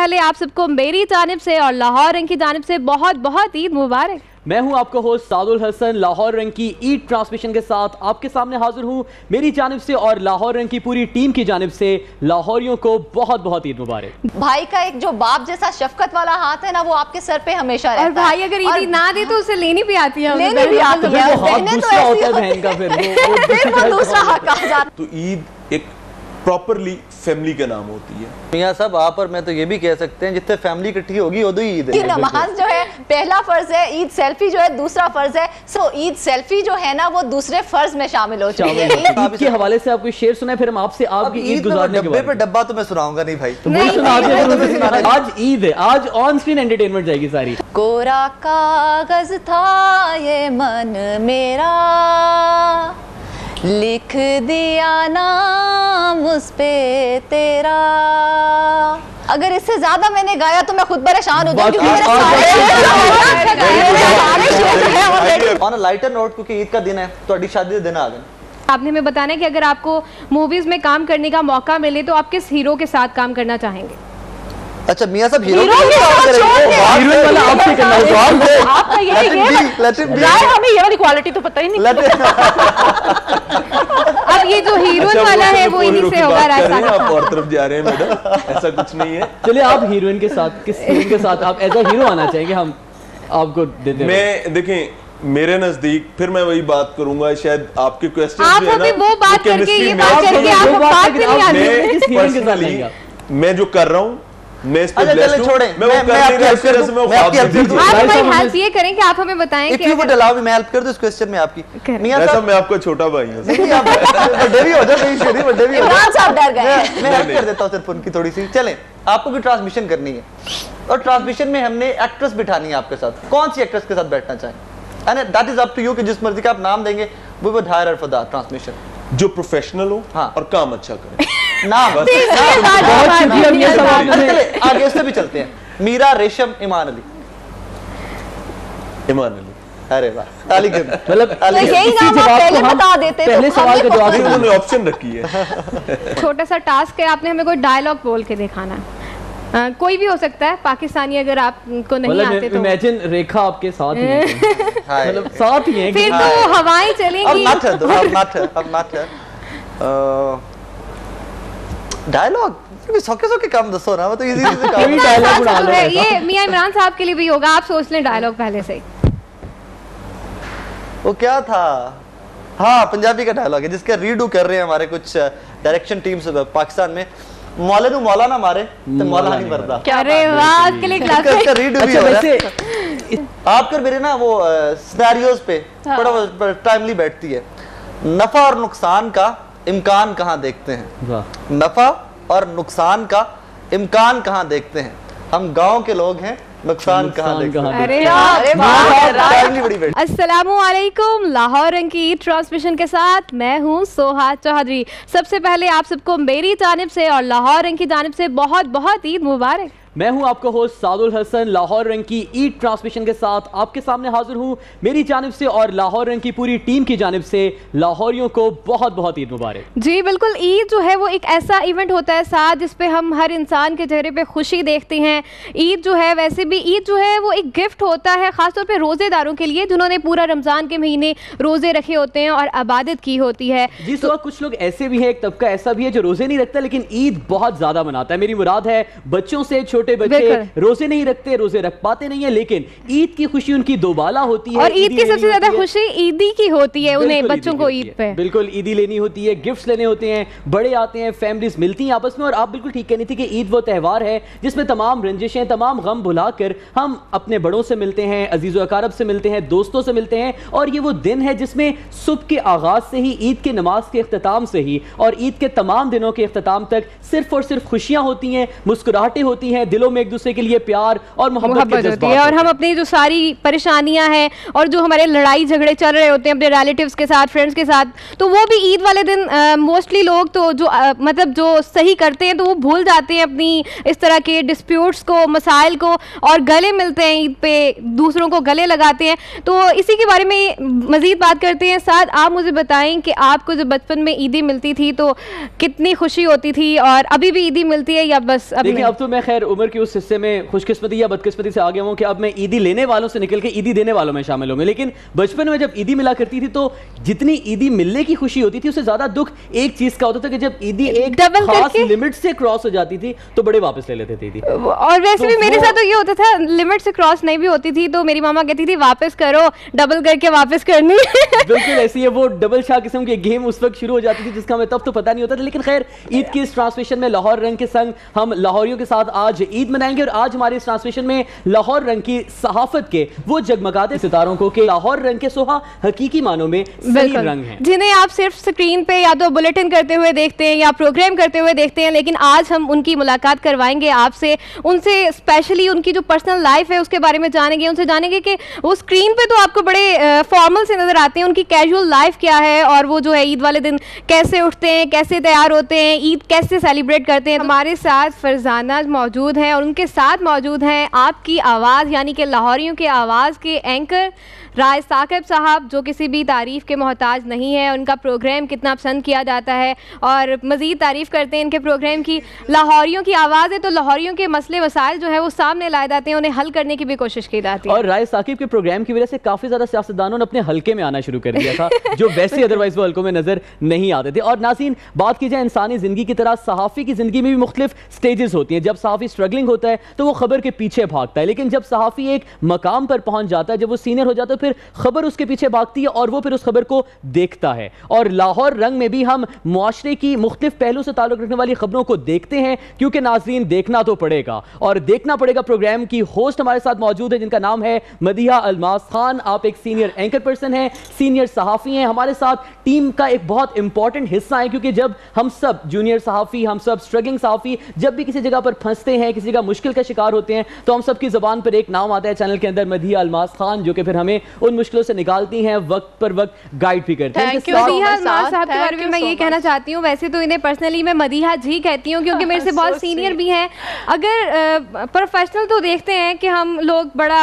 पहले आप सबको मेरी जानब से और लाहौर रंग की जानब से बहुत बहुत ईद मुबारक। मैं हूँ आपका होस्ट सादुल हसन लाहौर रंग की ईद ट्रांसमिशन के साथ आपके सामने हाजिर हूँ। मेरी जानब से और लाहौर रंग की पूरी टीम की जानब से लाहौरियों को बहुत बहुत ईद मुबारक। भाई का एक जो बाप जैसा शफकत वाला हाथ है ना वो आपके सर पे हमेशा रहता और भाई अगर ईदी ना दे तो उसे लेनी भी आती है लेनी भी आती है। फिर हाथ बहनें तो दूसरा ऐसी होता है होती बहन का फिर वो- वो फिर वो दूसरा हक आ जाता तो ईद एक प्रॉपरली फैमिली का नाम होती है। मियाँ साहब आप और मैं तो ये भी कह सकते हैं जितने फैमिली इकट्ठी होगी उदो ही ईद है। नमाज़ जो है पहला फ़र्ज़ है ईद सेल्फी जो है दूसरा फ़र्ज़ है। सो ईद सेल्फी जो है ना वो दूसरे फ़र्ज़ में शामिल हो चुकी है। शामिल ईद के हवाले से आपको शेर सुना है फिर हम आपसे आपकी ईद ईद गुजारने के पे डब्बा तो मैं सुनाऊँगा नहीं भाई। तो वो सुना दीजिए। आज ईद है आज ऑन स्क्रीन एंटरटेनमेंट जाएगी सारी। कोरा कागज़ था ये मन मेरा। लिख दिया नाम उस पे तेरा। अगर इससे ज़्यादा मैंने गाया तो मैं खुद परेशान हो जाऊँगी लाइटर नोट क्योंकि ईद का दिन है तो अड़ी शादी दिन आ गए आपने में बताना है कि अगर आपको मूवीज़ में काम करने का मौका मिले तो आप किस हीरो के साथ काम करना चाहेंगे? अच्छा मियाँ साहब हीरो हीरोइन वाला आपसे करना है। आपका ये ये लेट इट यार हमें ये वाली क्वालिटी तो पता ही नहीं। लेट अब ये जो हीरोइन अच्छा, वाला है वो इन्हीं से होगा रहे आप और तरफ़ जा रहे हैं मैडम। ऐसा कुछ नहीं है। चलिए आप हीरोइन के साथ किस के साथ आप एज अ हीरो आना चाहेंगे हम आपको दे दें मैं देखें मेरे नज़दीक फिर मैं वही बात करूँगा शायद आपके क्वेश्चन आप अभी वो बात करके ये बात करके आप- बात नहीं आप- लेंगे आप? मैं जो कर रहा हूँ मैं इस पे अच्छा चले। मैं मैं मैं आपकी हेल्प कर दूँ मैं मैं आपकी हेल्प कर दूँ? आप भाई हेल्प ये करें कि आप हमें बताएँ इफ़ कि यू वुड अलाउ मी मैं हेल्प कर दूँ इस क्वेश्चन में आपकी। मियाँ साहब मैं आपका छोटा भाई हूँ। नहीं नहीं, आप बड़े भी हो जाओ नहीं बड़े भी हो जाओ इमरान साहब डर गए। मैं मैं हेल्प कर देता हूँ सिर्फ़ उनकी थोड़ी सी। चलें आपको भी ट्रांसमिशन करनी है। और ट्रांसमिशन में हमने एक्ट्रेस बिठानी है आपके साथ। कौन सी एक्ट्रेस के साथ बैठना चाहें? And that is up to you कि जिस मर्ज़ी का आप नाम देंगे we would hire her for that transmission जो प्रोफेशनल हो हाँ। और काम अच्छा करे। नाम आपने चले आगे उससे भी चलते हैं। मीरा रेशम ईमान अली। ईमान अली। अरे वाह। मतलब तो पहले बता देते तो पहले सवाल का जवाब उन्होंने ऑप्शन रखी है। छोटा सा टास्क है आपने हमें कोई डायलॉग बोल के दिखाना। है अ, कोई भी हो सकता है पाकिस्तानी अगर आपको नहीं आते मतलब तो। इमेजिन रेखा आपके साथ ही है। मतलब साथ ही है फिर तो हवाएँ अब चलेंगी नट है अब नट अब नट डायलॉग सौके सौके काम दसो ना मैं तो इजी इजी काम डायलॉग उड़ा लो ये मियाँ इमरान साहब के लिए भी होगा आप सोच लें डायलॉग पहले से। वो क्या था? हाँ पंजाबी का डायलॉग है जिसका रीडू कर रहे हैं हमारे कुछ डायरेक्शन टीम्स पाकिस्तान में। मौले नु मौला ना मारे तो मौला नहीं मरदा अरे वाह आपके लिए क्लास इसका रीडू भी अच्छा हो रहा है। आप कर मेरे ना वो सिनेरियोज पे बड़ा टाइमली बैठती है। नफा और नुकसान का इम्कान कहाँ देखते हैं? नफा और नुकसान का इम्कान कहाँ देखते हैं? हम गाँव के लोग हैं नुकसान हैं? असलकुम लाहौर रंग की ट्रांसमिशन के साथ मैं हूँ सोहा चौधरी। सबसे पहले आप सबको मेरी जानब से और लाहौर रंग की जानब से बहुत बहुत ईद मुबारक। मैं हूँ आपका होस्ट सादुल हसन लाहौर रंग की ईद ट्रांसमिशन के साथ आपके सामने हाजिर हूँ। मेरी जानब से और लाहौर रंग की पूरी टीम की जानब से लाहौरियों को बहुत बहुत ईद मुबारक। जी बिल्कुल ईद जो है वो एक ऐसा इवेंट होता है साथ जिस पे हम हर इंसान के चेहरे पे खुशी देखते हैं। ईद जो है वैसे भी ईद जो है वो एक गिफ्ट होता है ख़ासतौर पर रोज़ेदारों के लिए जिन्होंने पूरा रमज़ान के महीने रोज़े रखे होते हैं और आबादत की होती है। जी सुबह कुछ लोग ऐसे भी हैं एक तबका ऐसा भी है जो रोज़े नहीं रखता लेकिन ईद बहुत ज़्यादा मनाता है। मेरी मुराद है बच्चों से छोटे बच्चे रोज़े नहीं रखते रोज़े रख पाते नहीं है लेकिन ईद की खुशी उनकी दोबाला होती है और ईद की सबसे ज़्यादा खुशी ईदी की होती है उन्हें बच्चों को ईद पे। बिल्कुल ईदी लेनी होती है गिफ्ट्स लेने होते हैं बड़े आते हैं फैमिलीज़ मिलती हैं आपस में और आप बिल्कुल ठीक कहनी थी कि ईद वो त्यौहार है जिसमें तमाम रंजिशें तमाम गम भुलाकर हम अपने बड़ों से मिलते हैं अज़ीज़ अकारब से मिलते हैं दोस्तों से मिलते हैं और ये वो दिन है जिसमें सुबह के आगाज़ से ही ईद के नमाज़ के अख्ताम से ही और ईद के तमाम दिनों के अख्ताम तक सिर्फ़ और सिर्फ़ खुशियाँ होती हैं मुस्कुराहटें होती हैं दिलों में एक दूसरे के लिए प्यार और मोहब्बत होती है। और हम अपनी जो सारी परेशानियाँ हैं और जो हमारे लड़ाई झगड़े चल रहे होते हैं अपने रिलेटिव्स के साथ फ्रेंड्स के साथ तो वो भी ईद वाले दिन मोस्टली लोग तो जो अ, मतलब जो सही करते हैं तो वो भूल जाते हैं अपनी इस तरह के डिस्प्यूट्स को मसाइल को और गले मिलते हैं ईद पे दूसरों को गले लगाते हैं। तो इसी के बारे में मज़ीद बात करते हैं। साथ आप मुझे बताएँ कि आपको जब बचपन में ईदी मिलती थी तो कितनी खुशी होती थी और अभी भी ईदी मिलती है या बस अब अब तो मैं खैर उम्र के उस हिस्से में खुशकिस्मती या बदकिस्मती से आ गया हूँ कि अब मैं ईदी लेने वालों से निकल के ईदी देने वालों में शामिल हूँ। लेकिन बचपन में जब ईदी मिला करती थी तो जितनी ईदी मिलने की खुशी होती थी उससे ज़्यादा दुख एक चीज़ का होता था कि जब ईदी एक Double खास लिमिट से क्रॉस हो जाती थी तो बड़े वापस ले लेते थे ईदी। और वैसे तो भी मेरे साथ तो ये होता था लिमिट से क्रॉस नहीं भी होती थी तो मेरी मामा कहती थी वापस करो डबल करके वापस करनी बिल्कुल ऐसी है वो डबल शाह किस्म की गेम उस वक्त शुरू हो जाती थी जिसका हमें तब तो पता नहीं होता था लेकिन खैर ईद की इस ट्रांसमिशन में लाहौर रंग के संग हम लाहौरियों के साथ आज ईद मनाएँगे और आज हमारे इस ट्रांसमिशन में लाहौर रंग की सहाफत के वो जगमगाते सितारों को कि लाहौर रंग के सोहा हकीकी मानों में सही रंग है। जिन्हें आप सिर्फ़ स्क्रीन पे या तो बुलेटिन करते हुए देखते हैं या प्रोग्राम करते हुए देखते हैं लेकिन आज हम उनकी मुलाकात करवाएँगे आपसे। उनसे स्पेशली उनकी जो पर्सनल लाइफ है उसके बारे में जानेंगे। उनसे जानेंगे कि वो स्क्रीन पे तो आपको बड़े फॉर्मल से नज़र आते हैं उनकी कैजुअल लाइफ क्या है और वो जो है ईद वाले दिन कैसे उठते हैं कैसे तैयार होते हैं ईद कैसे सेलिब्रेट करते हैं। हमारे साथ फरजाना मौजूद हैं और उनके साथ मौजूद हैं आपकी आवाज़ यानी कि लाहौरियों के आवाज़ के एंकर राय साकिब साहब जो किसी भी तारीफ़ के मोहताज नहीं है। उनका प्रोग्राम कितना पसंद किया जाता है और मज़ीद तारीफ़ करते हैं इनके प्रोग्राम की। लाहौरियों की आवाज़ है तो लाहौरियों के मसले मसाइल जो है वो सामने लाए जाते हैं उन्हें हल करने की भी कोशिश की जाती है। और राय साकिब के प्रोग्राम की वजह से काफ़ी ज़्यादा सियासतदानों ने अपने हल्के में आना शुरू कर दिया था जो वैसे अदरवाइज़ वो हल्कों में नज़र नहीं आते थे। और नासीन बात की जाए इंसानी ज़िंदगी की तरह सहाफ़ी की ज़िंदगी में भी मुख्तलिफ़ स्टेजेस होती हैं। जब सहाफ़ी स्ट्रगलिंग होता है तो वो खबर के पीछे भागता है। लेकिन जब सहाफ़ी एक मकाम पर पहुँच जाता है, जब वो सीनियर हो जाता है, फिर खबर उसके पीछे भागती है और वो फिर उस खबर को देखता है। और लाहौर रंग में भी हम मुआशरे की मुख्तलिफ़ पहलू से ताल्लुक रखने वाली खबरों को देखते हैं, क्योंकि नाजरीन, देखना तो पड़ेगा। और देखना पड़ेगा प्रोग्राम की होस्ट हमारे साथ मौजूद है, जिनका नाम है मदिहा अलमास खान। आप एक सीनियर एंकर पर्सन हैं, सीनियर सहाफ़ी हैं। हमारे साथ टीम का एक बहुत इंपॉर्टेंट हिस्सा है, क्योंकि जब हम सब जूनियर सहाफ़ी, हम सब स्ट्रगलिंग सहाफ़ी, जब भी किसी जगह पर फंसते हैं किसी जगह मुश्किल का शिकार होते हैं तो हम सबकी ज़बान पर एक नाम आता है चैनल के अंदर मदिहा अलमास खान जो कि फिर हमें उन मुश्किलों से निकालती हैं वक्त पर वक्त गाइड भी करते हैं। साहब के बारे में मैं ये कहना चाहती हूँ वैसे तो इन्हें पर्सनली मैं मदीहा जी कहती हूँ क्योंकि मेरे से बहुत सीनियर भी हैं। अगर प्रोफेशनल तो देखते हैं कि हम लोग बड़ा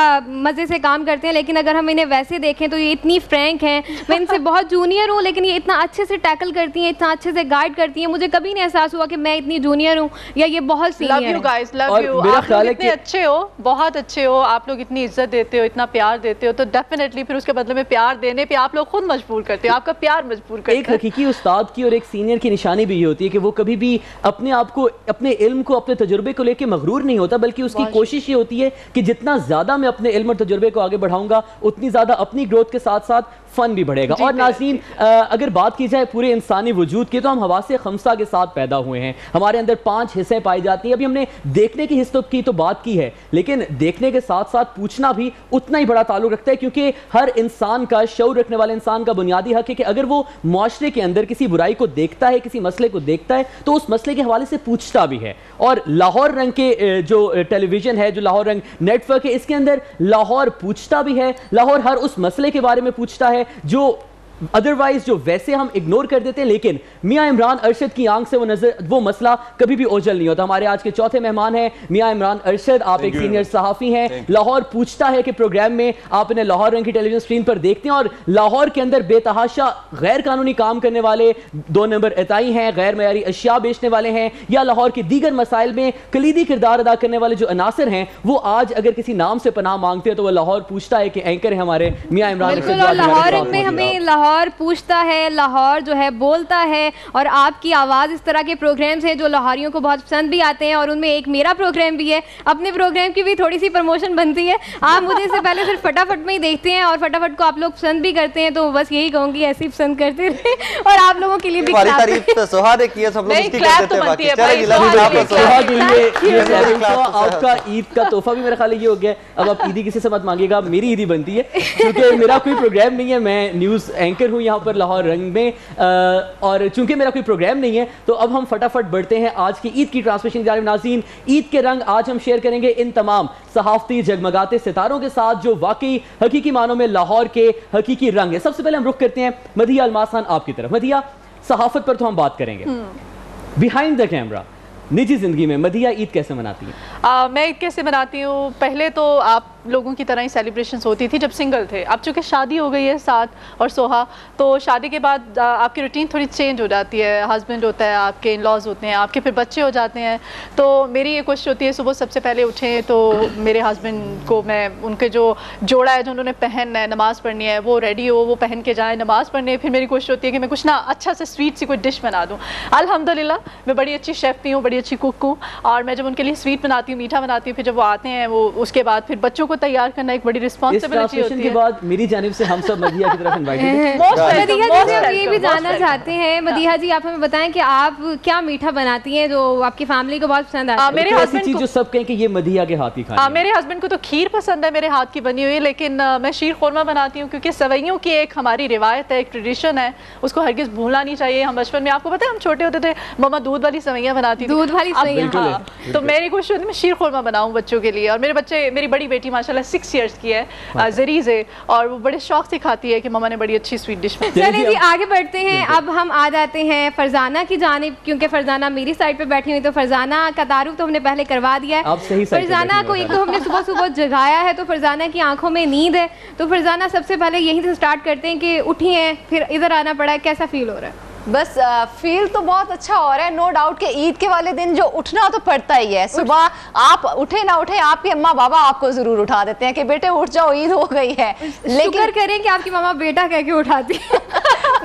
मज़े से काम करते हैं लेकिन अगर हम इन्हें वैसे देखें तो ये इतनी फ्रैंक हैं। मैं इनसे बहुत जूनियर हूँ लेकिन ये इतना अच्छे से टैकल करती हैं इतना अच्छे से गाइड करती हैं। मुझे कभी नहीं एहसास हुआ कि मैं इतनी जूनियर हूँ या ये बहुत सीनियर यू गाइस लव और यू आप लोग है इतने अच्छे हो बहुत अच्छे हो आप लोग इतनी इज़्ज़त देते हो इतना प्यार देते हो तो डेफिनेटली फिर उसके बदले में प्यार देने पे आप लोग खुद मजबूर करते हो आपका प्यार मजबूर एक करता है। हकीकी उस्ताद की और एक सीनियर की निशानी भी ये होती है कि वो कभी भी अपने आप को अपने इल्म को अपने तजुर्बे को लेकर मगरूर नहीं होता बल्कि उसकी कोशिश ये होती है कि जितना ज़्यादा मैं अपने इल्म और तजुर्बे को आगे बढ़ाऊँगा उतनी ज़्यादा अपनी ग्रोथ के साथ साथ फन भी बढ़ेगा। और नाजीन अगर बात की जाए पूरे इंसानी वजूद की तो हम हवा से खमसा के साथ पैदा हुए हैं। हमारे अंदर पाँच हिस्से पाई जाती हैं। अभी हमने देखने की हिस्सों की तो बात की है लेकिन देखने के साथ साथ पूछना भी उतना ही बड़ा ताल्लुक रखता है क्योंकि हर इंसान का शौर रखने वाले इंसान का बुनियादी हक है कि अगर वो मुआशरे के अंदर किसी बुराई को देखता है किसी मसले को देखता है तो उस मसले के हवाले से पूछता भी है। और लाहौर रंग के जो टेलीविज़न है जो लाहौर रंग नेटवर्क है इसके अंदर लाहौर पूछता भी है लाहौर हर उस मसले के बारे में पूछता है जो अदरवाइज़ जो वैसे हम इग्नोर कर देते हैं लेकिन मियाँ इमरान अरशद की आँख से वो नज़र वो मसला कभी भी ओझल नहीं होता। हमारे आज के चौथे मेहमान हैं मियाँ इमरान अरशद आप Thank एक सीनियर सहाफ़ी हैं। लाहौर पूछता है कि प्रोग्राम में आप इन्हें लाहौर रंग की टेलीविज़न स्क्रीन पर देखते हैं और लाहौर के अंदर बेतहाशा गैर कानूनी काम करने वाले दो नंबर एताई हैं गैर मैारी अशिया बेचने वाले हैं या लाहौर के दीगर मसाइल में कलीदी किरदार अदा करने वाले जो अनासर हैं वो आज अगर किसी नाम से पनाह मांगते हैं तो वह लाहौर पूछता है कि एंकर है हमारे मियाँ इमरान अरशद लाहौर पूछता है लाहौर जो है बोलता है और आपकी आवाज़ इस तरह के प्रोग्राम्स हैं जो लाहौरियों को बहुत पसंद भी आते हैं और उनमें एक मेरा प्रोग्राम भी है। अपने प्रोग्राम की भी थोड़ी सी प्रमोशन बनती है। आप मुझे इससे पहले सिर्फ़ फटाफट में ही देखते हैं और फटाफट को आप लोग पसंद भी करते हैं तो बस यही कहूँगी ऐसे ही पसंद करते रहे और आप लोगों के लिए भी तो तो आपको तो आपका ईद का तोहफा भी मेरा ख्याल ये हो गया। अब आप ईदी किसी से मत मांगिएगा मेरी ईदी बनती है क्योंकि मेरा कोई प्रोग्राम नहीं है मैं न्यूज़ एंकर हूँ यहाँ पर लाहौर रंग में अ, और चूँकि मेरा कोई प्रोग्राम नहीं है तो अब हम फटाफट बढ़ते हैं आज की ईद की ट्रांसमिशन जाने नाजीन ईद के रंग आज हम शेयर करेंगे इन तमाम सहाफती जगमगाते सितारों के साथ जो वाकई हकीकी मानों में लाहौर के हकीकी रंग है। सबसे पहले हम रुख करते हैं मदिया अलमास खान आपकी तरफ़। मदिया सहाफत पर तो हम बात करेंगे। बिहाइंड द कैमरा निजी ज़िंदगी में मदिया ईद कैसे मनाती हैं? मैं ईद कैसे मनाती हूँ? पहले तो आप लोगों की तरह ही सेलिब्रेशंस होती थी जब सिंगल थे। अब चूँकि शादी हो गई है साथ और सोहा तो शादी के बाद आपकी रूटीन थोड़ी चेंज हो जाती है। हस्बैंड होता है, आपके इन लॉज होते हैं, आपके फिर बच्चे हो जाते हैं। तो मेरी ये कोशिश होती है, सुबह सबसे पहले उठें तो मेरे हस्बैंड को मैं, उनके जो जोड़ा है जो उन्होंने पहनना है, नमाज़ पढ़नी है, वो रेडी हो, वो पहन के जाए नमाज़ पढ़ने। फिर मेरी कोशिश होती है कि मैं कुछ ना अच्छा से स्वीट सी कोई डिश बना दूँ। अल्हम्दुलिल्लाह, मैं बड़ी अच्छी शेफ़ भी हूँ, बड़ी अच्छी कुक हूँ। और मैं जब उनके लिए स्वीट बनाती हूँ मीठा बनाती हूँ फिर जब वो आते हैं वो उसके बाद फिर बच्चों को तैयार करना एक बड़ी रिस्पॉन्सिबिलिटी होती है। बाद मेरी जानिब से हम सब मदिया की तरफ़ इनवाइटेड हैं Most welcome, मदिहा जी हम ये भी जानना चाहते हैं मदिहा जी आप हमें बताएँ कि आप क्या मीठा बनाती हैं जो आपकी फैमिली को बहुत पसंद आता है? मेरे को- जो सब कहें कि ये मदिया के हाथ ही हाँ। मेरे हस्बैंड को तो खीर पसंद है मेरे हाथ की बनी हुई लेकिन मैं शीर खोरमा बनाती हूँ क्योंकि सवैयों की एक हमारी रिवायत है एक ट्रेडिशन है उसको हरगिज भूलना नहीं चाहिए। हम बचपन में आपको पता है हम छोटे होते थे मम्मा दूध वाली सवैयाँ बनाती थी। दूध वाली। बिल्कुल है, हाँ, तो मेरी कोशिश होती है मैं शीर खोरमा बनाऊँ बच्चों के लिए और मेरे बच्चे मेरी बड़ी बेटी माशाल्लाह सिक्स इयर्स की है आ, जरी से और वो बड़े शौक से खाती है कि मम्मा ने बड़ी अच्छी स्वीट डिश चलिए जी, आगे बढ़ते हैं। अब हम आ जाते हैं फरजाना की जानिब क्योंकि फरजाना मेरी साइड पे बैठी हुई तो फरजाना का तारुफ तो हमने पहले करवा दिया है। सही फरजाना को एक तो हमने सुबह सुबह जगाया है तो फरजाना की आँखों में नींद है। तो फरजाना सबसे पहले यहीं से स्टार्ट करते हैं कि उठी हैं फिर इधर आना पड़ा है कैसा फील हो रहा है? बस फील तो बहुत अच्छा हो रहा है नो डाउट कि ईद के वाले दिन जो उठना तो पड़ता ही है। सुबह आप उठे ना उठे आपके अम्मा बाबा आपको ज़रूर उठा देते हैं कि बेटे उठ जाओ ईद हो गई है। शुक्र लेकिन करें कि आपकी मामा बेटा कह के उठाती है।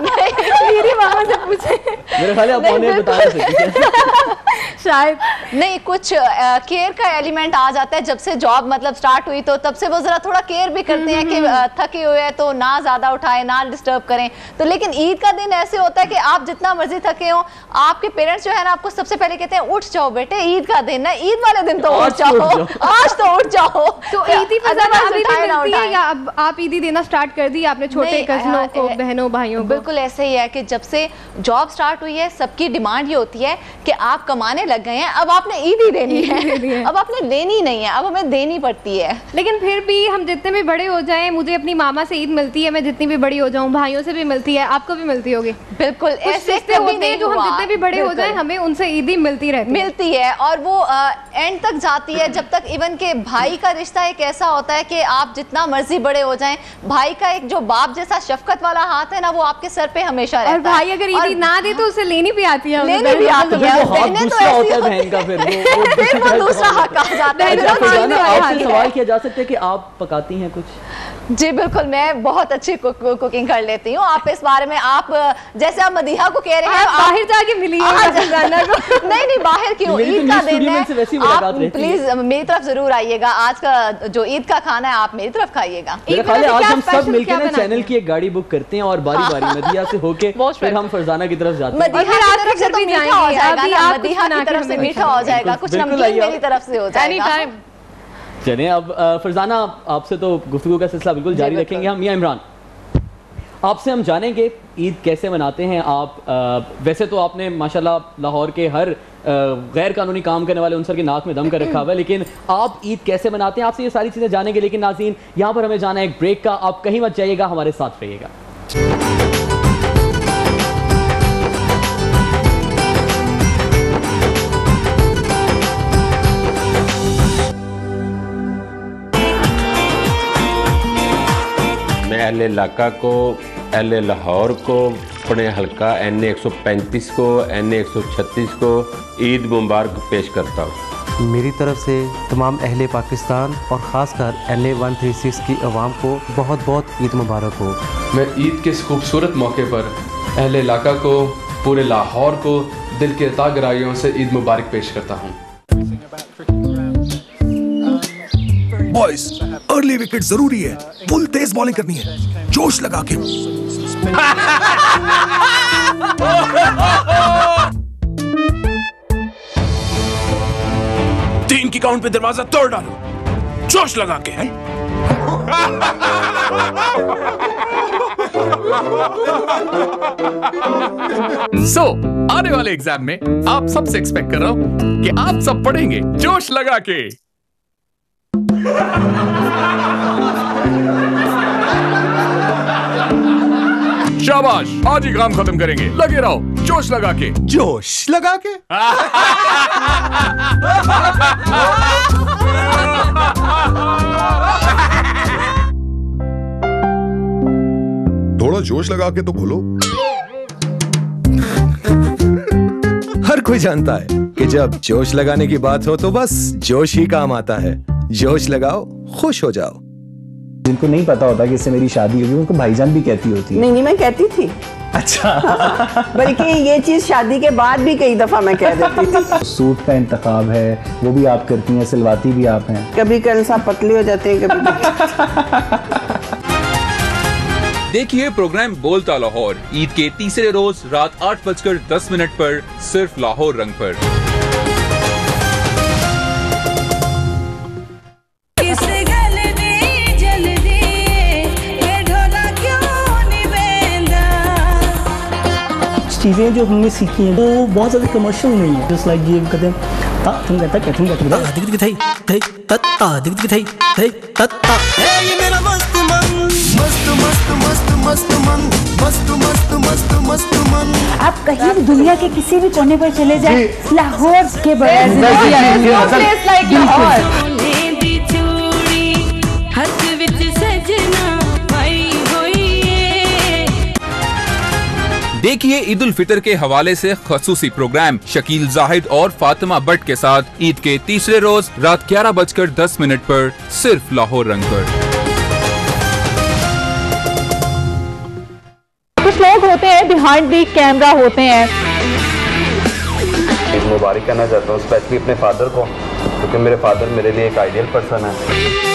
मेरी मामा से पूछे। मेरे ख्याल आप उन्हें बता सकती शायद। नहीं कुछ केयर का एलिमेंट आ जाता है। जब से जॉब मतलब स्टार्ट हुई तो तब से वो जरा थोड़ा केयर भी करते हैं कि थके हुए हैं तो ना ज़्यादा उठाएँ ना डिस्टर्ब करें। तो लेकिन ईद का दिन ऐसे होता है कि आप जितना मर्ज़ी थके हो आपके पेरेंट्स जो है ना आपको सबसे पहले कहते हैं उठ जाओ बेटे ईद का दिन है ईद वाले दिन तो उठ तो जाओ आज तो उठ जाओ। तो ईदी ना है आप ईदी देना स्टार्ट कर दी आपने छोटे कजनों को बहनों भाइयों बिल्कुल ऐसे ही है कि जब से जॉब स्टार्ट हुई है सबकी डिमांड ये होती है कि आप कमाने लग गए हैं अब आपने ईद ही। देनी ही। अब आपने देनी नहीं है अब हमें देनी पड़ती है। लेकिन फिर भी हम जितने भी बड़े हो जाएँ मुझे अपनी मामा से ईद मिलती है मैं जितनी भी बड़ी हो जाऊँ भाइयों से भी मिलती है आपको भी मिलती होगी? बिल्कुल ऐसे कभी होते नहीं हैं जो हम जितने भी बड़े हो। जाएँ हमें उनसे ईदी मिलती रहती है। मिलती है और वो एंड तक जाती है। जब तक इवन के भाई का रिश्ता एक ऐसा होता है कि आप जितना मर्ज़ी बड़े हो जाएँ भाई का एक जो बाप जैसा शफकत वाला हाथ है ना वो आपके सर पे हमेशा रहता और भाई अगर ईदी ना दे तो उसे लेनी भी आती है लेनी भी आती है। तो फिर वो तो दूसरा ऐसी होता है बहन फिर। वो- वो फिर वो दूसरा हक आ जाता है। बहनों अच्छा है। सवाल किया जा सकता है कि आप पकाती हैं कुछ? जी बिल्कुल मैं बहुत अच्छी कुकिंग कर लेती हूँ। आप इस बारे में आप जैसे आप मदीहा को कह रहे हैं आप बाहर जाके मिली है आज- नहीं नहीं बाहर क्यों? तो ईद का दिन है। आप प्लीज़ मेरी तरफ़ ज़रूर आइएगा। आज का जो ईद का खाना है आप मेरी तरफ़ खाइएगा। आज हम सब मिलकर ना चैनल की एक गाड़ी बुक करते हैं और बारी बारी नदिया से होके फिर हम फरजाना की तरफ़ जाते हैं। और मदीहा की तरफ़ से तो मीठा हो जाएगा कुछ से मीठा हो जाएगा। कुछ नमकीन मेरी तरफ़ से हो एनी जाएगा। टाइम चलें अब फरजाना आपसे तो गुफ्तु का सिलसिला बिल्कुल जारी रखेंगे हम। मियाँ इमरान आपसे हम जानेंगे ईद कैसे मनाते हैं आप। अ, वैसे तो आपने माशाल्लाह लाहौर के हर गैर कानूनी काम करने वाले उनसर के नाक में दम कर रखा हुआ है लेकिन आप ईद कैसे मनाते हैं? आपसे ये सारी चीज़ें जानेंगे लेकिन नाजीन यहाँ पर हमें जाना है एक ब्रेक का। आप कहीं मत जाइएगा हमारे साथ रहिएगा। मैं अहले इलाका को अहले लाहौर को अपने हल्का एन ए एक सौ पैंतीस को एन ए एक सौ छत्तीस को ईद मुबारक पेश करता हूँ। मेरी तरफ़ से तमाम अहले पाकिस्तान और ख़ासकर N A one three six की आवाम को बहुत बहुत ईद मुबारक हो। मैं ईद के इस खूबसूरत मौके पर अहले इलाका को पूरे लाहौर को दिल के अता गहराइयों से ईद मुबारक पेश करता हूँ। बॉयज़ अर्ली विकेट ज़रूरी है। फुल तेज बॉलिंग करनी है। जोश लगा के। तीन की काउंट पे दरवाज़ा तोड़ डालो। जोश लगा के है? सो so, आने वाले एग्ज़ाम में आप सबसे एक्सपेक्ट कर रहा हूँ कि आप सब पढ़ेंगे। जोश लगा के। शाबाश, आज ही काम खत्म करेंगे। लगे रहो, जोश लगा के। जोश लगा के? थोड़ा जोश लगा के तो खोलो। हर कोई जानता है कि जब जोश लगाने की बात हो तो बस जोश ही काम आता है। जोश लगाओ खुश हो जाओ। जिनको नहीं पता होता कि इससे मेरी शादी होगी उनको भाईजान भी कहती होती है। नहीं नहीं मैं कहती थी। अच्छा। बल्कि ये चीज़ शादी के बाद भी कई दफ़ा मैं कह देती थी। सूट का इंतखाब है वो भी आप करती हैं सिलवाती भी आप हैं। कभी कल साहब पतले हो जाते हैं कभी देखिए प्रोग्राम बोलता लाहौर। ईद के तीसरे रोज रात आठ बजकर दस मिनट पर सिर्फ़ लाहौर रंग पर। चीज़ें जो हमने सीखी हैं वो बहुत ज़्यादा कमर्शियल नहीं है जस्ट लाइक ये कहते हैं ता तुम कहता क्या तुम कहते हैं दिख दिख थई थई तत्ता दिख दिख थई थई तत्ता ये मेरा मस्त मन मस्त मस्त मस्त मस्त मन मस्त मस्त मस्त मस्त मन आप कहीं भी दुनिया के किसी भी कोने पर चले जाए लाहौर के बगैर देखिए ईद उल फितर के हवाले से खसूसी प्रोग्राम शकील जाहिद और फातिमा भट्ट के साथ ईद के तीसरे रोज रात ग्यारह बजकर दस मिनट पर सिर्फ़ लाहौर रंग पर। कुछ लोग होते हैं बिहाइंड दी कैमरा होते हैं। ईद मुबारक कहना चाहता हूँ स्पेशली अपने फादर को क्योंकि मेरे फादर मेरे लिए एक आइडियल पर्सन है।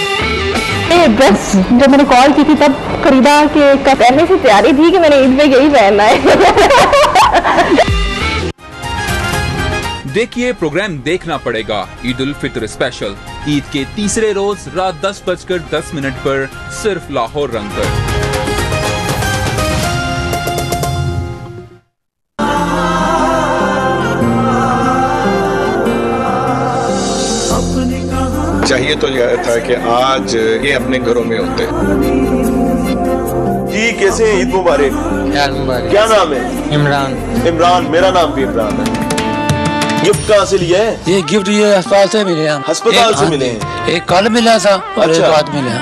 ये ड्रेस जब मैंने कॉल की थी तब खरीदा कि पहले से तैयारी थी कि मैंने ईद में यही पहनना है। देखिए प्रोग्राम देखना पड़ेगा। ईद उल फितर स्पेशल ईद के तीसरे रोज रात दस बजकर दस मिनट पर सिर्फ़ लाहौर रंग पर। चाहिए तो यह था कि आज ये अपने घरों में होते जी कैसे हैं? ईद मुबारक। क्या नाम है? इमरान। इमरान मेरा नाम भी इमरान है। गिफ्ट कहाँ से लिया है? ये गिफ्ट ये अस्पताल से मिले हम अस्पताल से हाँ मिले हैं? एक कल मिला था और अच्छा। एक। आज मिला।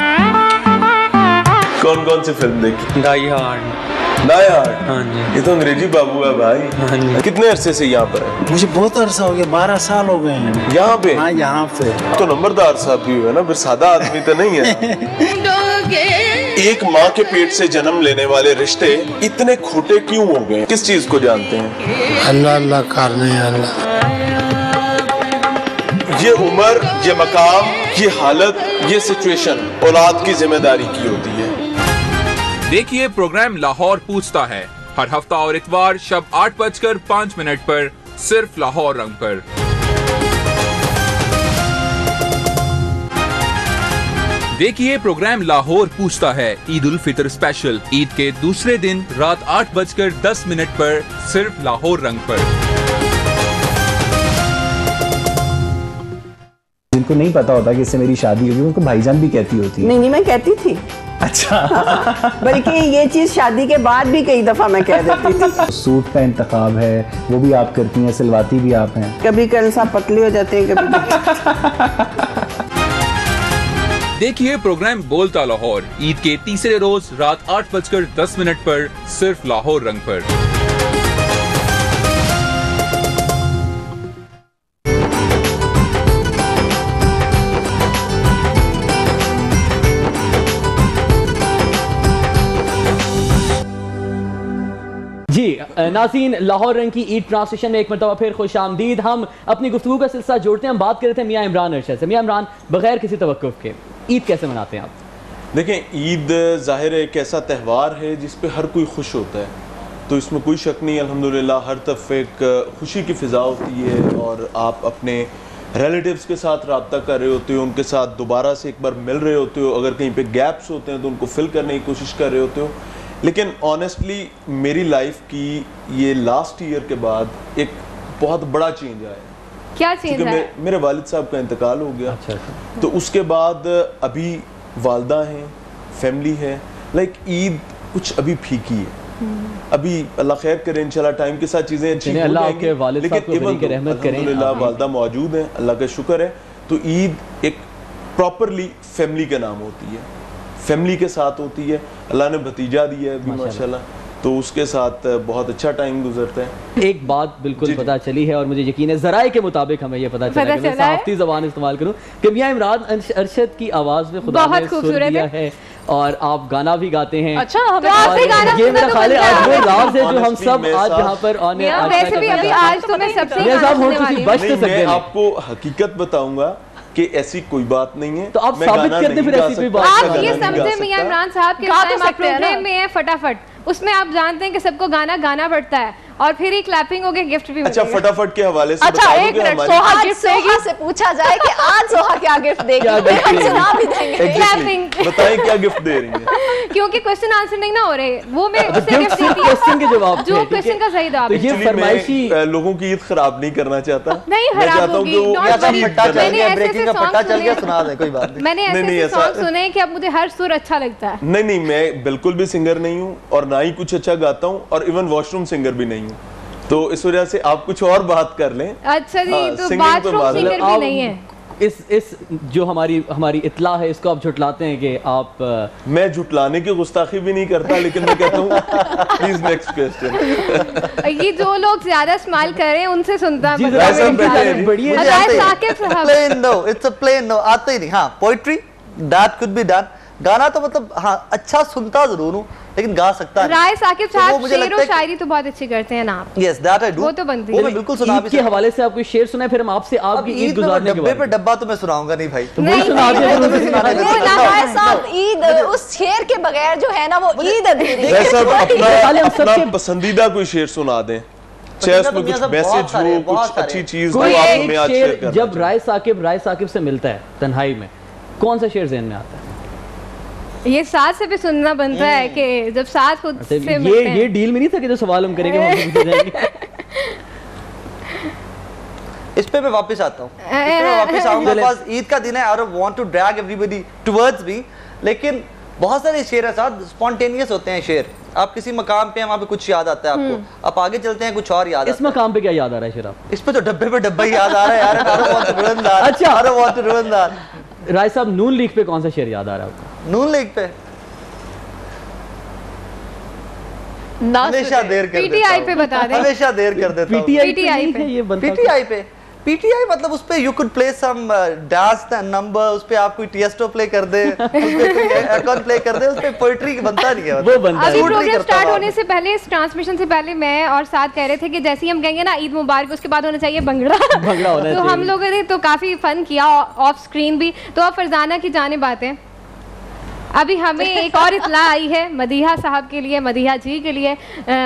कौन कौन सी फ़िल्म देखी? डाई हार्ड हाँ जी। ये तो अंग्रेज़ी बाबू है भाई। हाँ जी। कितने अरसे से यहाँ पर है? मुझे बहुत अरसा हो गया बारह साल हो गए हैं। यहाँ पे? हाँ यहाँ पे। तो नंबरदार साहब भी हुए ना फिर सादा आदमी तो नहीं है। एक माँ के पेट से जन्म लेने वाले रिश्ते इतने खोटे क्यों हो गए? किस चीज़ को जानते हैं? अल्लाह अल्लाह करने अल्लाह। ये उम्र ये मकाम ये हालत ये सिचुएशन औलाद की ज़िम्मेदारी की होती है। देखिए प्रोग्राम लाहौर पूछता है। हर हफ़्ता और इतवार शब आठ बजकर पाँच मिनट पर, सिर्फ़ लाहौर रंग पर। देखिए प्रोग्राम लाहौर पूछता है, ईद उल फितर स्पेशल ईद के दूसरे दिन रात आठ बजकर दस मिनट पर, सिर्फ़ लाहौर रंग पर। जिनको नहीं पता होता कि इससे मेरी शादी होगी उनको भाईजान भी कहती होती है। नहीं नहीं मैं कहती थी। अच्छा। बल्कि ये चीज़ शादी के बाद भी कई दफ़ा मैं कह देती थी। सूट का इंतखाब है वो भी आप करती हैं सिलवाती भी आप हैं। कभी कल साहब पतले हो जाते हैं कभी देखिए प्रोग्राम बोलता लाहौर। ईद के तीसरे रोज रात आठ बजकर दस मिनट पर सिर्फ़ लाहौर रंग पर। नाजीन लाहौर रंग की ईद ट्रांसलेशन में एक मरतबा फिर खुश आमदीद। हम अपनी गुफ्तु का सिलसिला जोड़ते हैं। हम बात कर रहे थे मियाँ इमरान अरशद से। मियाँ इमरान, बगैर किसी तवक्कुफ के, ईद कैसे मनाते हैं आप? देखें ईद, ज़ाहिर एक ऐसा त्यौहार है जिस पे हर कोई खुश होता है। तो इसमें कोई शक नहीं, अल्हम्दुलिल्लाह, हर तरफ़ एक खुशी की फ़िज़ा होती है और आप अपने रिलेटिव्स के साथ रबता कर रहे होते हो, उनके साथ दोबारा से एक बार मिल रहे होते हो। अगर कहीं पे गैप्स होते हैं तो उनको फिल करने की कोशिश कर रहे होते हो। लेकिन ऑनेस्टली मेरी लाइफ की ये लास्ट ईयर के बाद एक बहुत बड़ा चेंज आया। क्या चेंज है मे, मेरे वालिद साहब का इंतकाल हो गया। अच्छा, अच्छा। तो उसके बाद अभी वालदा हैं फैमिली है। लाइक ईद कुछ अभी फीकी है। अभी अल्लाह खैर करे इंशाल्लाह टाइम के साथ चीज़ें अच्छी हो लेकिन करें। अल्हम्दुलिल्लाह वालदा मौजूद हैं अल्लाह का शुक्र है। तो ईद एक प्रॉपरली फैमिली के नाम होती है। फैमिली के साथ होती है। अल्लाह ने भतीजा दिया है अभी माशाल्लाह। तो उसके साथ बहुत अच्छा टाइम गुजरता है। एक बात बिल्कुल पता चली है और मुझे यकीन है जराए के मुताबिक हमें ये पता चला कि मैं चला जबान इस्तेमाल करूँ। कि मियाँ इमरान अरशद की आवाज़ में खुदा ने सुर दिया है। है और आप गाना भी गाते हैं। अच्छा, तो गाना ये मेरा ख्याल है आज वो राज है जो हम सब आज यहाँ पर ऑन मियाँ, वैसे भी अभी आज तो मैं सबसे गाना सुनने वाली किसी हूँ। बच नहीं सकते मैं आपको हकीकत बताऊँगा। कि ऐसी कोई बात नहीं है। तो आप साबित करते कर दें फिर ऐसी कोई बात। आप ये समझे मियाँ इमरान साहब के तो। प्रोग्राम में है फटाफट। उसमें आप जानते हैं कि सबको गाना गाना पड़ता है। और फिर ही क्लैपिंग हो गया गिफ्ट भी अच्छा फटाफट के हवाले से अच्छा, एक मिनट, सोहा गिफ्ट सोहा देगी? से पूछा जाए कि आज सोहा क्या गिफ्ट देगी हम सुना भी देंगे. Clapping. बताएँ क्या गिफ्ट दे रही हैं क्योंकि क्वेश्चन आंसर नहीं ना हो रहे वो मैं अच्छा, उससे गिफ्ट देती हूँ क्वेश्चन के जवाब जो? क्वेश्चन का सही जवाब तो ये फरमाइशी लोगों की ईद खराब नहीं करना चाहता नहीं खराब होगी, कि वो don't अच्छी। मैंने ऐसे ब्रेकिंग ऐसे का पट्टा चल गया सुने। दे कोई बात नहीं मैंने ऐसे नहीं, ऐसे सॉन्ग सुने कि अब मुझे हर सुर अच्छा लगता है नहीं नहीं मैं बिल्कुल भी सिंगर नहीं हूँ और ना ही कुछ अच्छा गाता हूँ और इवन वॉशरूम सिंगर भी नहीं हूँ तो इस वजह से आप कुछ और बात कर लें। अच्छा जी हाँ, तो बाथरूम बाद में। सिंगर भी नहीं है। इस इस जो हमारी हमारी इतला है इसको आप झुटलाते हैं कि आप मैं झुटलाने की गुस्ताखी भी नहीं करता लेकिन मैं कहता हूँ प्लीज़ नेक्स्ट क्वेश्चन ये जो लोग ज़्यादा स्माइल कर रहे हैं उनसे सुनता है हैं, ही- आता ही नहीं। हाँ poetry that could be done गाना तो मतलब हाँ अच्छा सुनता ज़रूर हूँ लेकिन गा सकता राय साकिब तो साहब शेर और शायरी तो बहुत अच्छी करते हैं ना आप। यस दैट आई डू वो तो बनती है। मैं बिल्कुल सुना भी हवाले से आपको शेर सुनाए फिर हम आपसे आपकी ईद ईद गुजारने के बारे में। डब्बा तो मैं सुनाऊँगा नहीं भाई। नहीं, सुना ना साहब ईद उस शेर के बगैर जो है ना वो ईद अधूरी वैसे सब अपना अपना पसंदीदा कोई शेर सुना दें। पसंदीदा उसमें तो कुछ मैसेज हो कुछ अच्छी चीज़ हो आप हमें आज शेयर जब राय साकिब राय साकिब से मिलता है तन्हाई में कौन सा शेर जहन में आता है? ये साथ से भी सुनना बनता है कि जब साथ खुद अच्छा, से ये मिलते हैं। ये डील में नहीं था कि जो सवाल हम करेंगे वो हम जाएँगे? इस पे मैं वापस आता हूँ। इस पे मैं वापस आऊँगा। बिकॉज़ ईद का दिन है I want to drag everybody towards me लेकिन बहुत सारे शेर है साथ स्पॉन्टेनियस होते हैं शेर। आप किसी मकाम पे हैं वहाँ पे कुछ याद आता है आपको। आप आगे चलते हैं कुछ और याद इस आता मकाम पे क्या याद आ रहा है शेर आप इस पे तो डब्बे पे डब्बा ही याद आ रहा है यार. अच्छा। राय साहब नून लीग पे कौन सा शेर याद आ रहा है आपको? नून लीग पे हमेशा देर कर पीटीआई पे बता दें। हमेशा देर कर देता पीटीआई पे है ये पीटीआई पे। पीटीआई मतलब उस पे you could play some dance number उस पे आप कोई टीएसटो प्ले कर दे उस पे कोई अकॉन प्ले कर दे उस पे पोएट्री बनता नहीं है। वो बनता अभी है। प्रोग्राम स्टार्ट होने से पहले इस ट्रांसमिशन से पहले मैं और साथ कह रहे थे कि जैसे ही हम कहेंगे ना ईद मुबारक उसके बाद होना चाहिए भंगड़ा भंगड़ा होना तो हम लोगों ने तो काफ़ी फन किया ऑफ़ स्क्रीन भी। तो अब फरजाना की जाने बातें। अभी हमें एक और इतला आई है मदीहा साहब के लिए मदीहा जी के लिए।